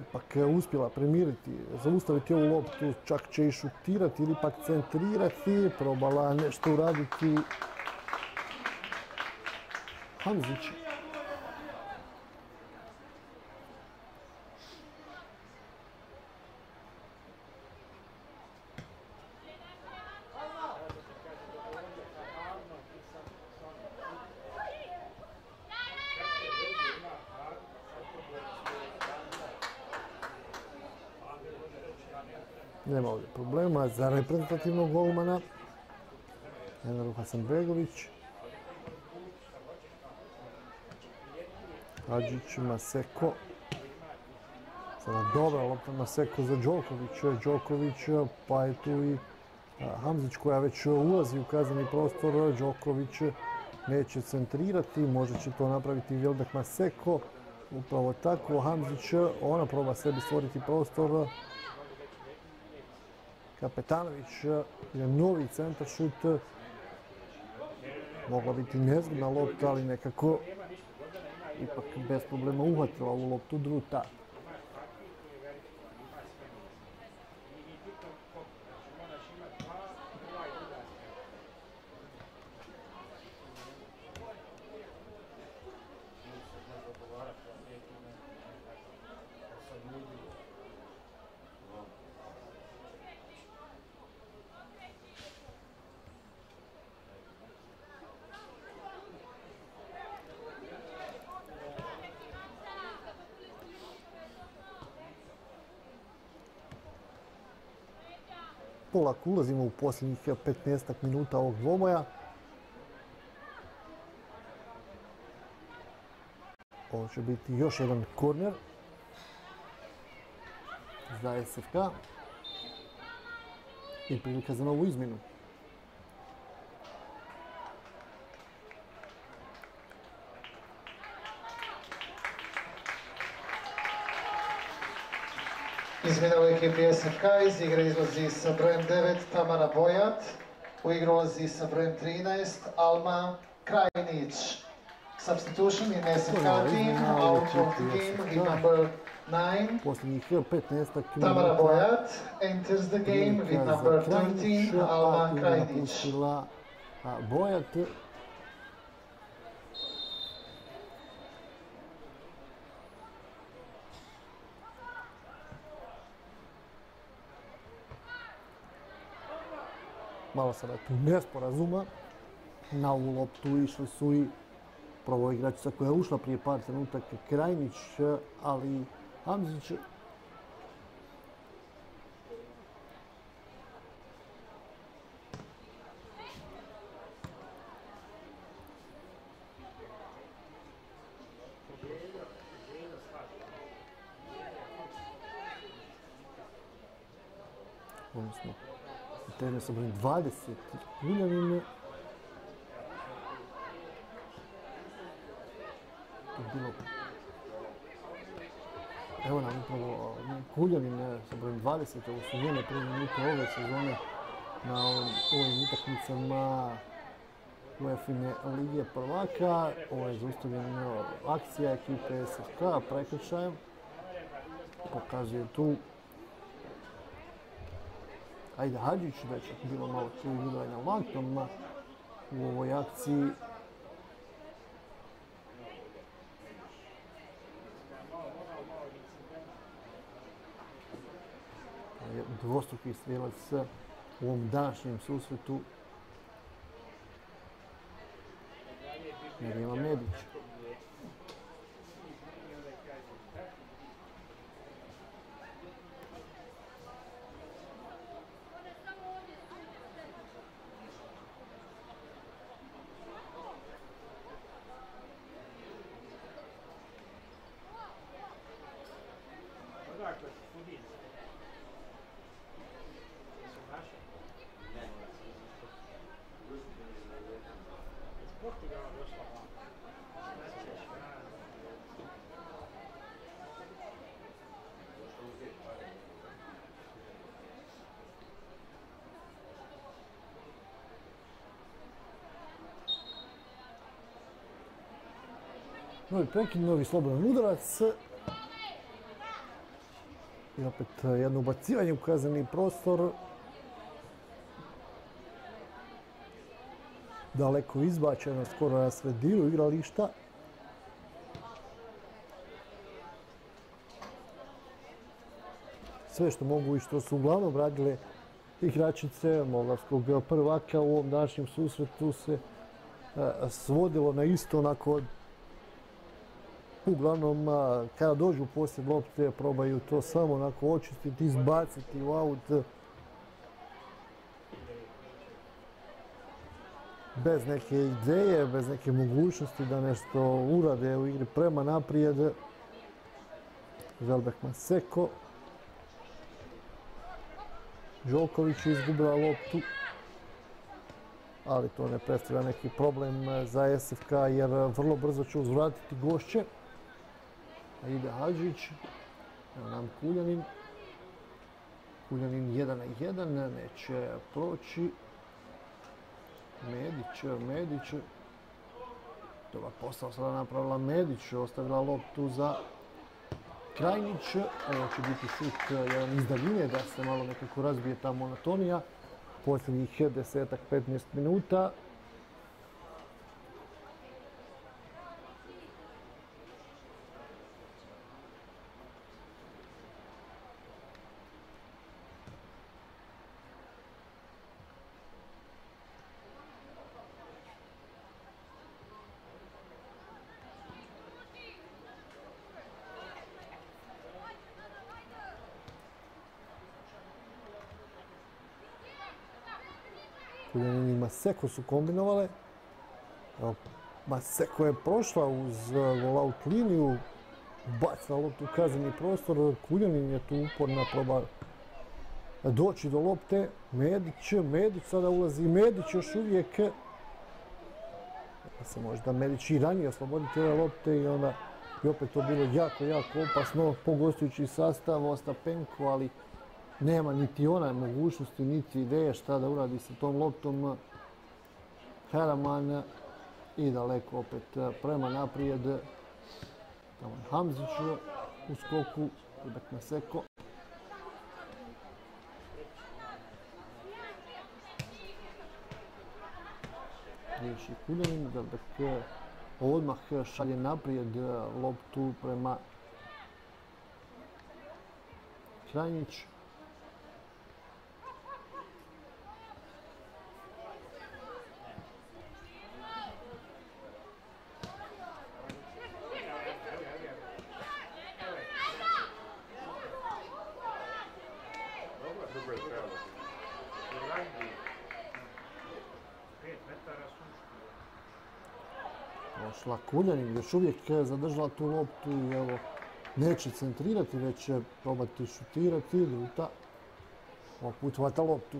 ipak uspjela premiriti, zaustaviti ovu loptu, čak će i šutirati ili pak centrirati, probala nešto uraditi Hamzić. Nema ovdje problema za reprezentativnog golmana. Enver Hasanbegović. Hadžić, Maseko. Sada dobra lopta Maseko za Đoković. Đoković, pa je tu i Hamzić koja već ulazi u kazneni prostor. Đoković neće centrirati, možda će to napraviti Vilbek Maseko. Upravo tako, Hamzić, ona proba sebi stvoriti prostor. Kapetanović je novi centar šut. Mogla biti nezgodna lopta, ali nekako ipak bez problema uhvatila ovu loptu druta. Polako ulazimo u posljednjih 15 minuta ovog dvoboja. Ovo će biti još jedan korner za SFK i prilika za novu. Izmjena u ekipi SFK iz igre izlazi sa brojem 9 Tamara Bojat, u igru ulazi sa brojem 13 Alma Krajnić. Substitution in SFK team, out of the game with number 9. Posljednjih 15 Tamara Bojat enters the game with number 13, Alma Krajnić. napustila Bojat. Malo sada tu nesporazuma. Na ovu loptu išli su i prvo igračica koja je ušla prije par trenutaka Krajnić, ali Hamzić. Odnosno, teren sa brojem 20 Uljanin. To je bilo Evo nam upravo Kuljanin sa brojem 20, ovo su njene prve minute ove sezone na ovim utakmicama UEFA Lige prvaka. Ovo je zaustavljena akcija ekipe SFK prekršajem. Pokazuje tu Ajde Hadžić, da je čak bilo malo tu igranja u ovoj akciji. Dvostruki strelac u ovom današnjem susretu. Mirjana Medić. Novi prekid, novi slobodan udarac. I opet jedno ubacivanje u kazneni prostor. Daleko izbačeno, skoro na sredinu igrališta. Sve što mogu i što su uglavnom radile igračice Moldavskog prvaka u ovom današnjem susretu se svodilo na isto onako uglavnom kada dođu poslije lopte probaju to samo onako očistiti, izbaciti u aut bez neke ideje, bez neke mogućnosti da nešto urade u igri prema naprijed. Želbek Maseko. Đoković je izgubila loptu, ali to ne predstavlja neki problem za SFK jer vrlo brzo će uzvratiti gošće. Ide Hadžić, evo nam Kuljanin. Kuljanin 1 na 1, neće proći. Medić, Medić. Dobar posao sada napravila Medić, ostavila loptu za Krajnić. Ovo će biti šut jedan iz daljine da se malo nekako razbije ta monotonija. Posljednjih 10-15 minuta. I Maseko su kombinovale. Maseko je prošla uz gol-out liniju, bacila loptu u kazneni prostor. Kuljanin je tu uporna proba doći do lopte. Medić, Medić sada ulazi. Medić još uvijek. Se možda Medić i ranije osloboditi ove lopte i onda bi opet to bilo jako, jako opasno. Pogostujući sastav, Ostapenko, ali nema niti ona mogućnosti, niti ideje šta da uradi sa tom loptom. Heraman i daleko opet prema naprijed. Tamo je Hamzić. u skoku. Ibek Maseko. Riješi Kuljanin, Delbek odmah šalje naprijed loptu prema Krajnić. Kuljanin, još uvijek zadržala tu loptu i evo neće centrirati, već će probati šutirati. Druta ovog put hvata loptu.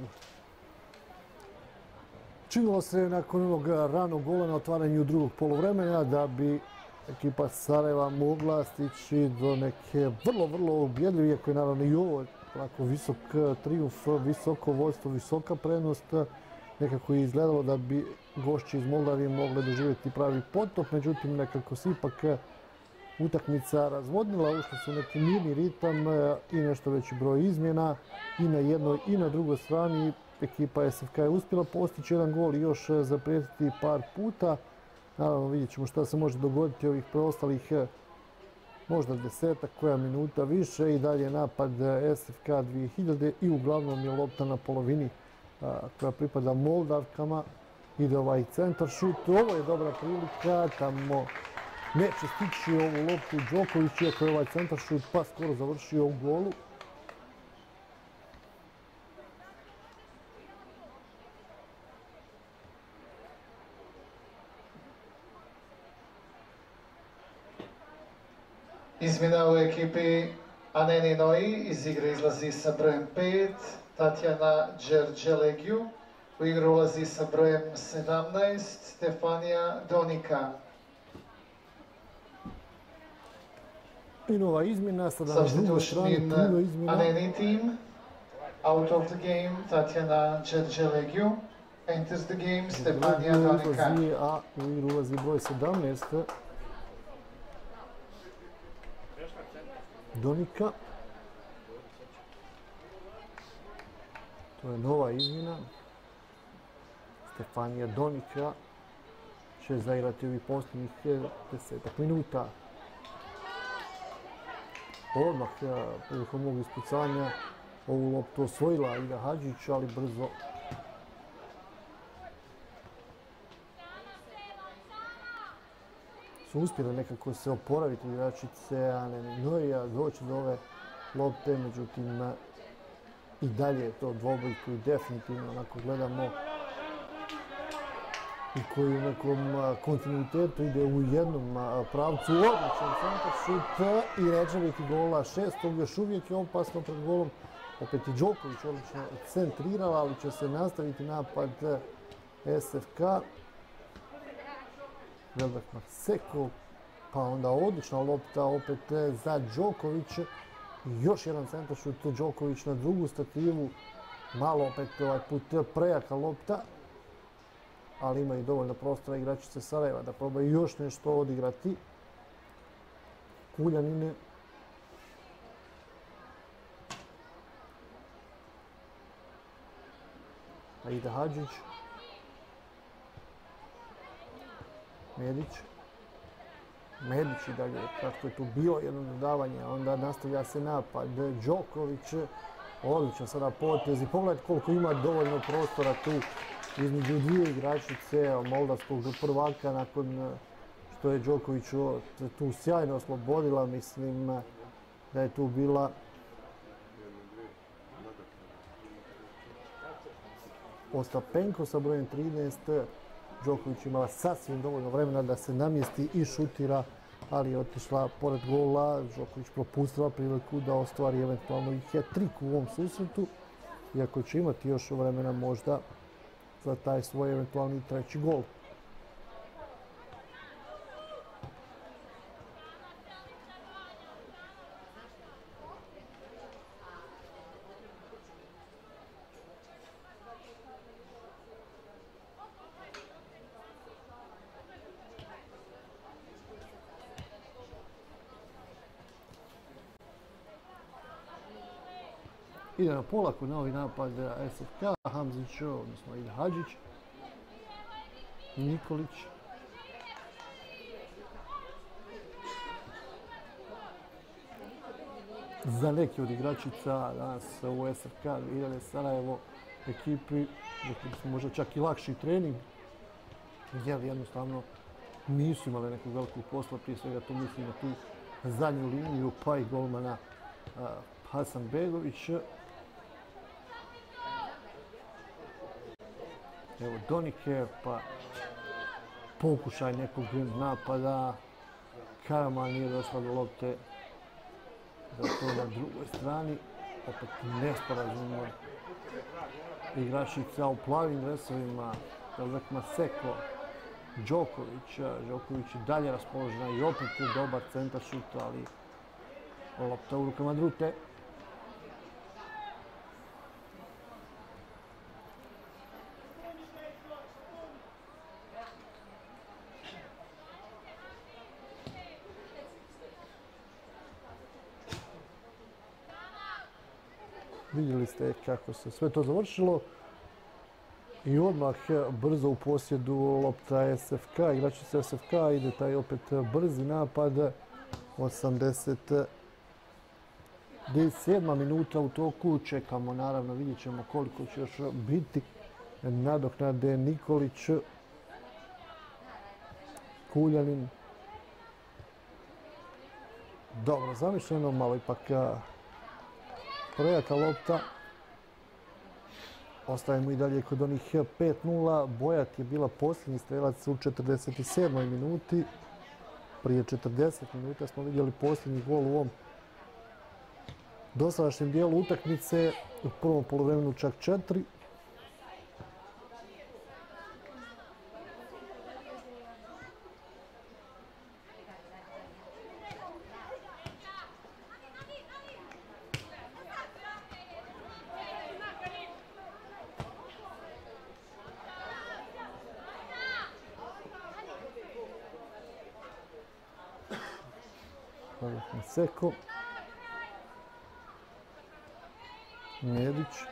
Činilo se nakon onog ranog gola na otvaranju drugog polovremena da bi ekipa Sarajeva mogla stići do neke vrlo, vrlo ubjedljive, iako je naravno i ovo visok triumf, visoko vojstvo, visoka prednost. Nekako je izgledalo da bi gošći iz Moldavije mogli doživjeti pravi potop, međutim nekako se ipak utakmica razvodnila, ušli su neki mirni ritam i nešto veći broj izmjena i na jednoj i na drugoj strani ekipa SFK je uspjela postići jedan gol i još zaprijetiti par puta. Naravno vidjet ćemo šta se može dogoditi ovih preostalih možda desetak koja minuta više i dalje napad SFK 2000 i uglavnom je lopta na polovini koja pripada Moldavkama. Ide ovaj centar šut, ovo je dobra prilika, tamo neće stići ovu loptu Đoković, iako je ovaj centar šut pa skoro završio u golu. Izmjena u ekipi Aneni Noji iz igre izlazi sa brojem 5, Tatjana Đerđelegiju. U igru ulazi sa brojem 17, Stefanija Donika. I nova izmjena, sada na drugoj strani puno izmjena. Aneni team. Out of the game, Tatjana Đerđelegiju. Enters the game, Stefanija Drugi Donika. ulazi, a u igru ulazi broj 17. Donika. To je nova izmjena. Stefanija Donika će zaigrati ovih posljednjih eh, desetak minuta. Odmah eh, prilikom ovog ispucanja ovu loptu osvojila Ida Hadžić, ali brzo su uspjeli nekako se oporaviti igračice, a ne doći do ove lopte, međutim i dalje je to dvoboj koji definitivno onako gledamo i koji u nekom kontinuitetu ide u jednom a, pravcu. Odličan šut i Rečevik gola šestog. Još uvijek je opasno pred golom. Opet i Đoković odlično centrirala, ali će se nastaviti napad SFK. Velbek Marseko, pa onda odlična lopta opet za Još jedan centar šut Đoković na drugu stativu. Malo opet ovaj put prejaka lopta ali ima i dovoljno prostora igračice Sarajeva da probaju još nešto odigrati. Kuljanine. Aida Hadžić. Medić. Medić i dalje, kako je tu bilo jedno dodavanje, onda nastavlja se napad. Đoković, odličan sada potez i pogledajte koliko ima dovoljno prostora tu između dvije igračice moldavskog prvaka nakon eh, što je Đoković tu sjajno oslobodila. Mislim eh, da je tu bila Ostapenko sa brojem 13. Đoković imala sasvim dovoljno vremena da se namjesti i šutira, ali je otišla pored gola. Đoković propustila priliku da ostvari eventualno i hat-trick u ovom susretu, iako će imati još vremena možda za taj svoj eventualni treći gol. Ide na polaku novi napad SFK, Hamzić, odnosno ide Hadžić, Nikolić, za neki od igračica danas u SFK Vidjeli Sarajevo ekipi, možda čak i lakši trening, jer jednostavno nisu imali nekog velikog posla, prije svega to mislim na tu zadnju liniju, pa i golmana Hasan Begović. Evo Donike, pa pokušaj nekog napada. Karaman nije došla do lopte. Da to na drugoj strani. Opet nesporazumno. Igračica u plavim dresovima. Dalek Maseko. Đoković. Đoković i dalje raspoložena i opet dobar centar šut, ali lopta u rukama Drute. Vidjeli ste kako se sve to završilo. I odmah brzo u posjedu lopta SFK, igračica SFK, ide taj opet brzi napad. 87. minuta u toku, čekamo naravno, vidjet ćemo koliko će još biti nadoknade Nikolić, Kuljanin. Dobro zamišljeno, malo ipak projaka lopta. Ostajemo i dalje kod onih 5-0. Bojat je bila posljednji strelac u 47. minuti. Prije 40 minuta smo vidjeli posljednji gol u ovom dosadašnjem dijelu utakmice. U prvom polovremenu čak 4, Deko. Medić.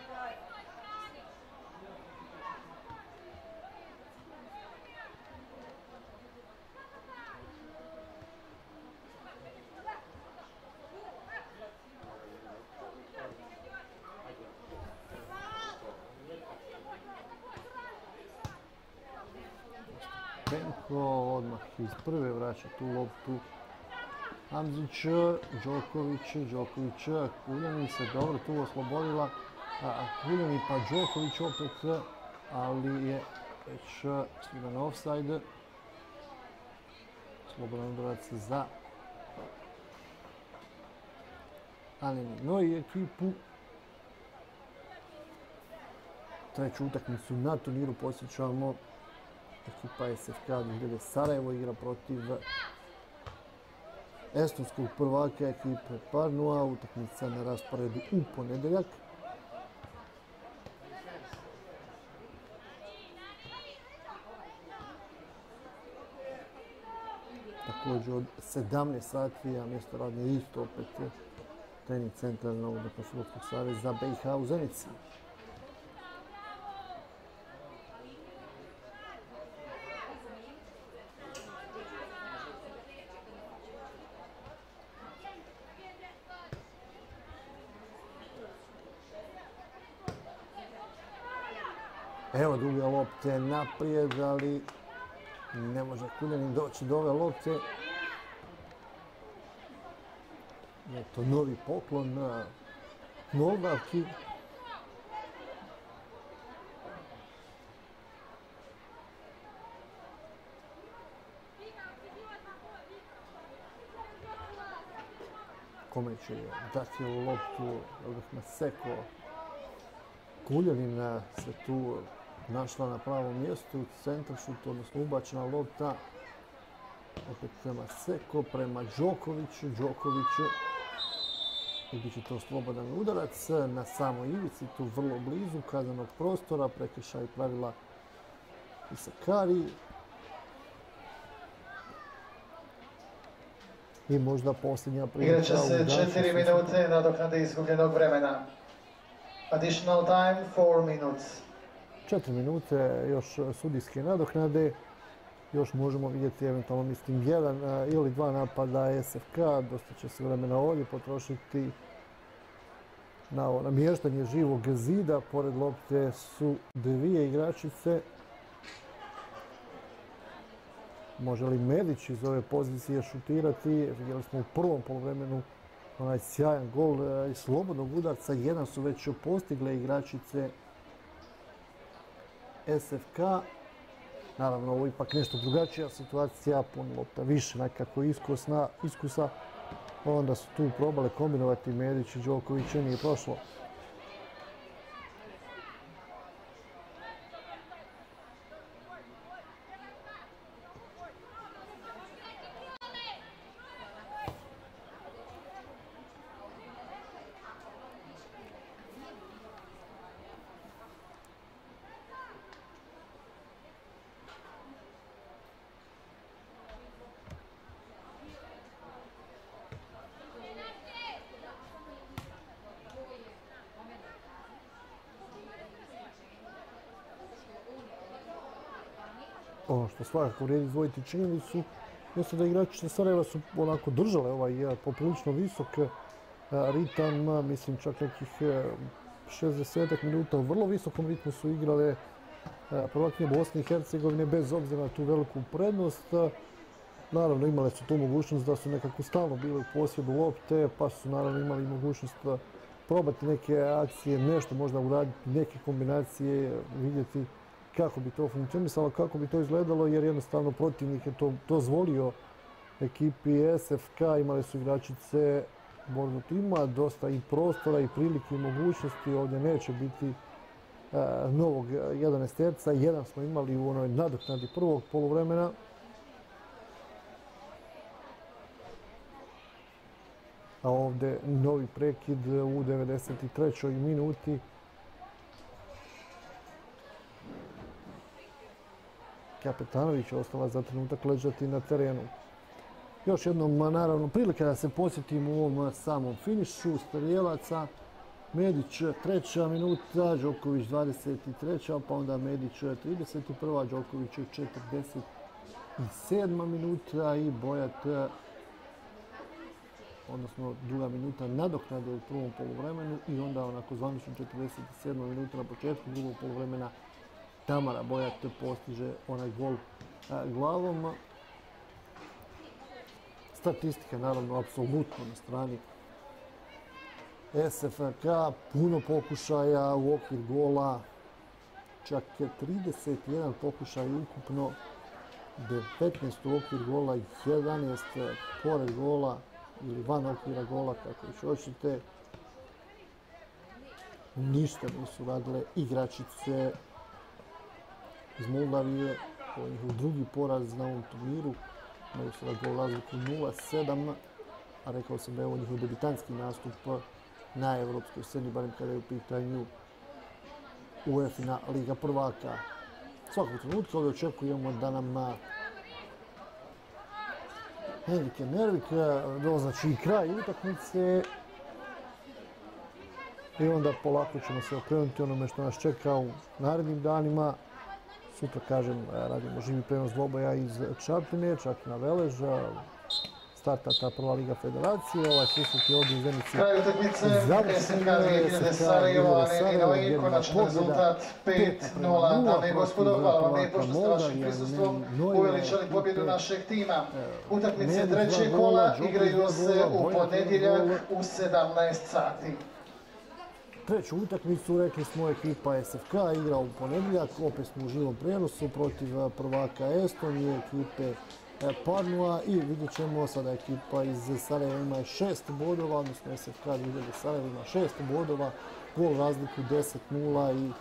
Penko odmah iz prve vraća tu loptu. Hamzić, Đoković, Đoković, Kuljani se dobro tu oslobodila. Kuljani pa Đoković opet, ali je već svidan offside. Slobodan udarac za Aneni i ekipu. Treću utakmicu na turniru posjećamo. Ekipa SFK 2000 Sarajevo igra protiv estonskog prvaka ekipe Parnua, utakmica na rasporedu u ponedeljak. Također od 17 sati, a mjesto radnje isto opet trening centar Novog Futbolskog BiH u Zenici. Evo druga lopte naprijed, ali ne može Kuljanin doći do ove lopte. to novi poklon na Moldavki. Kome će dati ovu loptu, Seko. Kuljanin se tu našla na pravom mjestu, centar šut, odnosno ubačena lopta. Opet prema Seko, prema Đokoviću, Đokoviću. I bit će to slobodan udarac na samoj ivici, tu vrlo blizu kazanog prostora, prekršaj pravila i Sakari. I možda posljednja prilika. Igraće se četiri minute nadoknade izgubljenog vremena. Additional time, 4 minutes. Četiri minute još sudijske nadoknade. Još možemo vidjeti eventualno mislim jedan ili dva napada SFK. Dosta će se vremena ovdje potrošiti na namještanje živog zida. Pored lopte su dvije igračice. Može li Medić iz ove pozicije šutirati? Vidjeli smo u prvom polovremenu onaj sjajan gol e, iz slobodnog udarca. Jedan su već postigle igračice SFK. Naravno, ovo je ipak nešto drugačija situacija, puno lopta više nekako iskusa. Onda su tu probale kombinovati Medić i Đoković, nije prošlo. ono što svakako vrijedi izdvojiti činjenicu, jeste da igrači Sarajeva su onako držale ovaj poprilično visok e, ritam, mislim čak nekih 60 e, minuta u vrlo visokom ritmu su igrale prvakinje Bosne i Hercegovine bez obzira na tu veliku prednost. Naravno imale su tu mogućnost da su nekako stalno bile u posjedu lopte, pa su naravno imali mogućnost probati neke akcije, nešto možda uraditi, neke kombinacije, vidjeti kako bi to funkcionisalo, kako bi to izgledalo, jer jednostavno protivnik je to dozvolio ekipi SFK, imali su igračice Bordo ima dosta i prostora i prilike i mogućnosti, ovdje neće biti e, novog jedan esterca, jedan smo imali u onoj nadoknadi prvog poluvremena. A ovdje novi prekid u 93. minuti. Kapetanović ostala za trenutak ležati na terenu. Još jednom, naravno, prilike da se posjetimo u ovom samom finišu Starijelaca. Medić treća minuta, Đoković 23. pa onda Medić 31. Đoković 47. minuta i Bojat odnosno druga minuta nadoknade u prvom polovremenu i onda onako zvanično 47. minuta na početku drugog polovremena Tamara Bojat postiže onaj gol glavom. Statistika naravno apsolutno na strani SFK, puno pokušaja u okvir gola, čak 31 pokušaj ukupno, 15 u okvir gola, 11 pored gola ili van okvira gola, kako još hoćete. Ništa nisu radile igračice iz Moldavije. Ovo je njihov drugi poraz na ovom turniru. Imaju sada gol razliku 0-7, a rekao sam da je ovo njihov debitanski nastup na evropskoj sceni, barem kada je u pitanju UEFA Liga prvaka. Svakog trenutka ovdje očekujemo da nam Henrike Nervik doznači i kraj utakmice i onda polako ćemo se okrenuti onome što nas čeka u narednim danima sutra, kažem, radimo živi prenos dvoboja iz Čapine, Čapina Veleža, starta ta prva Liga Federacije, ovaj susret je ovdje u Zenici. Kraj utakmice, SNK 2000 Sarajevo, Nenino i konačan rezultat 5-0. Dame i gospodo, hvala vam lijepo što ste vašim prisustvom uveličali pobjedu našeg tima. Utakmice trećeg kola igraju se u ponedjeljak u 17 sati treću utakmicu, rekli smo ekipa SFK igra u ponedjeljak, opet smo u živom prijenosu protiv eh, prvaka Estonije, ekipe eh, Padnua i vidjet ćemo sada ekipa iz Sarajeva ima šest bodova, odnosno SFK 2000 Sarajeva ima šest bodova, gol razliku 10-0 i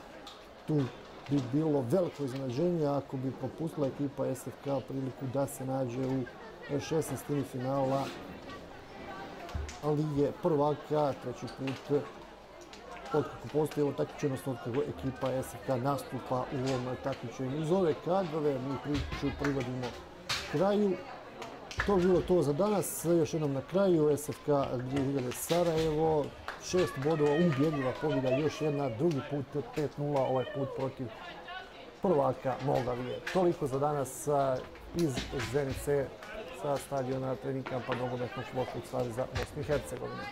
tu bi bilo veliko iznenađenje ako bi propustila ekipa SFK priliku da se nađe u 16. finala Lige prvaka, treći put otkako postoji ovo takmičenje, odnosno otkako ekipa SFK nastupa u ovom takmičenju. Uz ove kadrove mi priču privodimo kraju. To je bilo to za danas. Još jednom na kraju SFK 2000 Sarajevo. Šest bodova, ubjedljiva pobjeda, još jedna, drugi put 5-0, ovaj put protiv prvaka Moldavije. Toliko za danas iz Zenice sa stadiona trenika pa nogometnog športskog saveza Bosne i Hercegovine.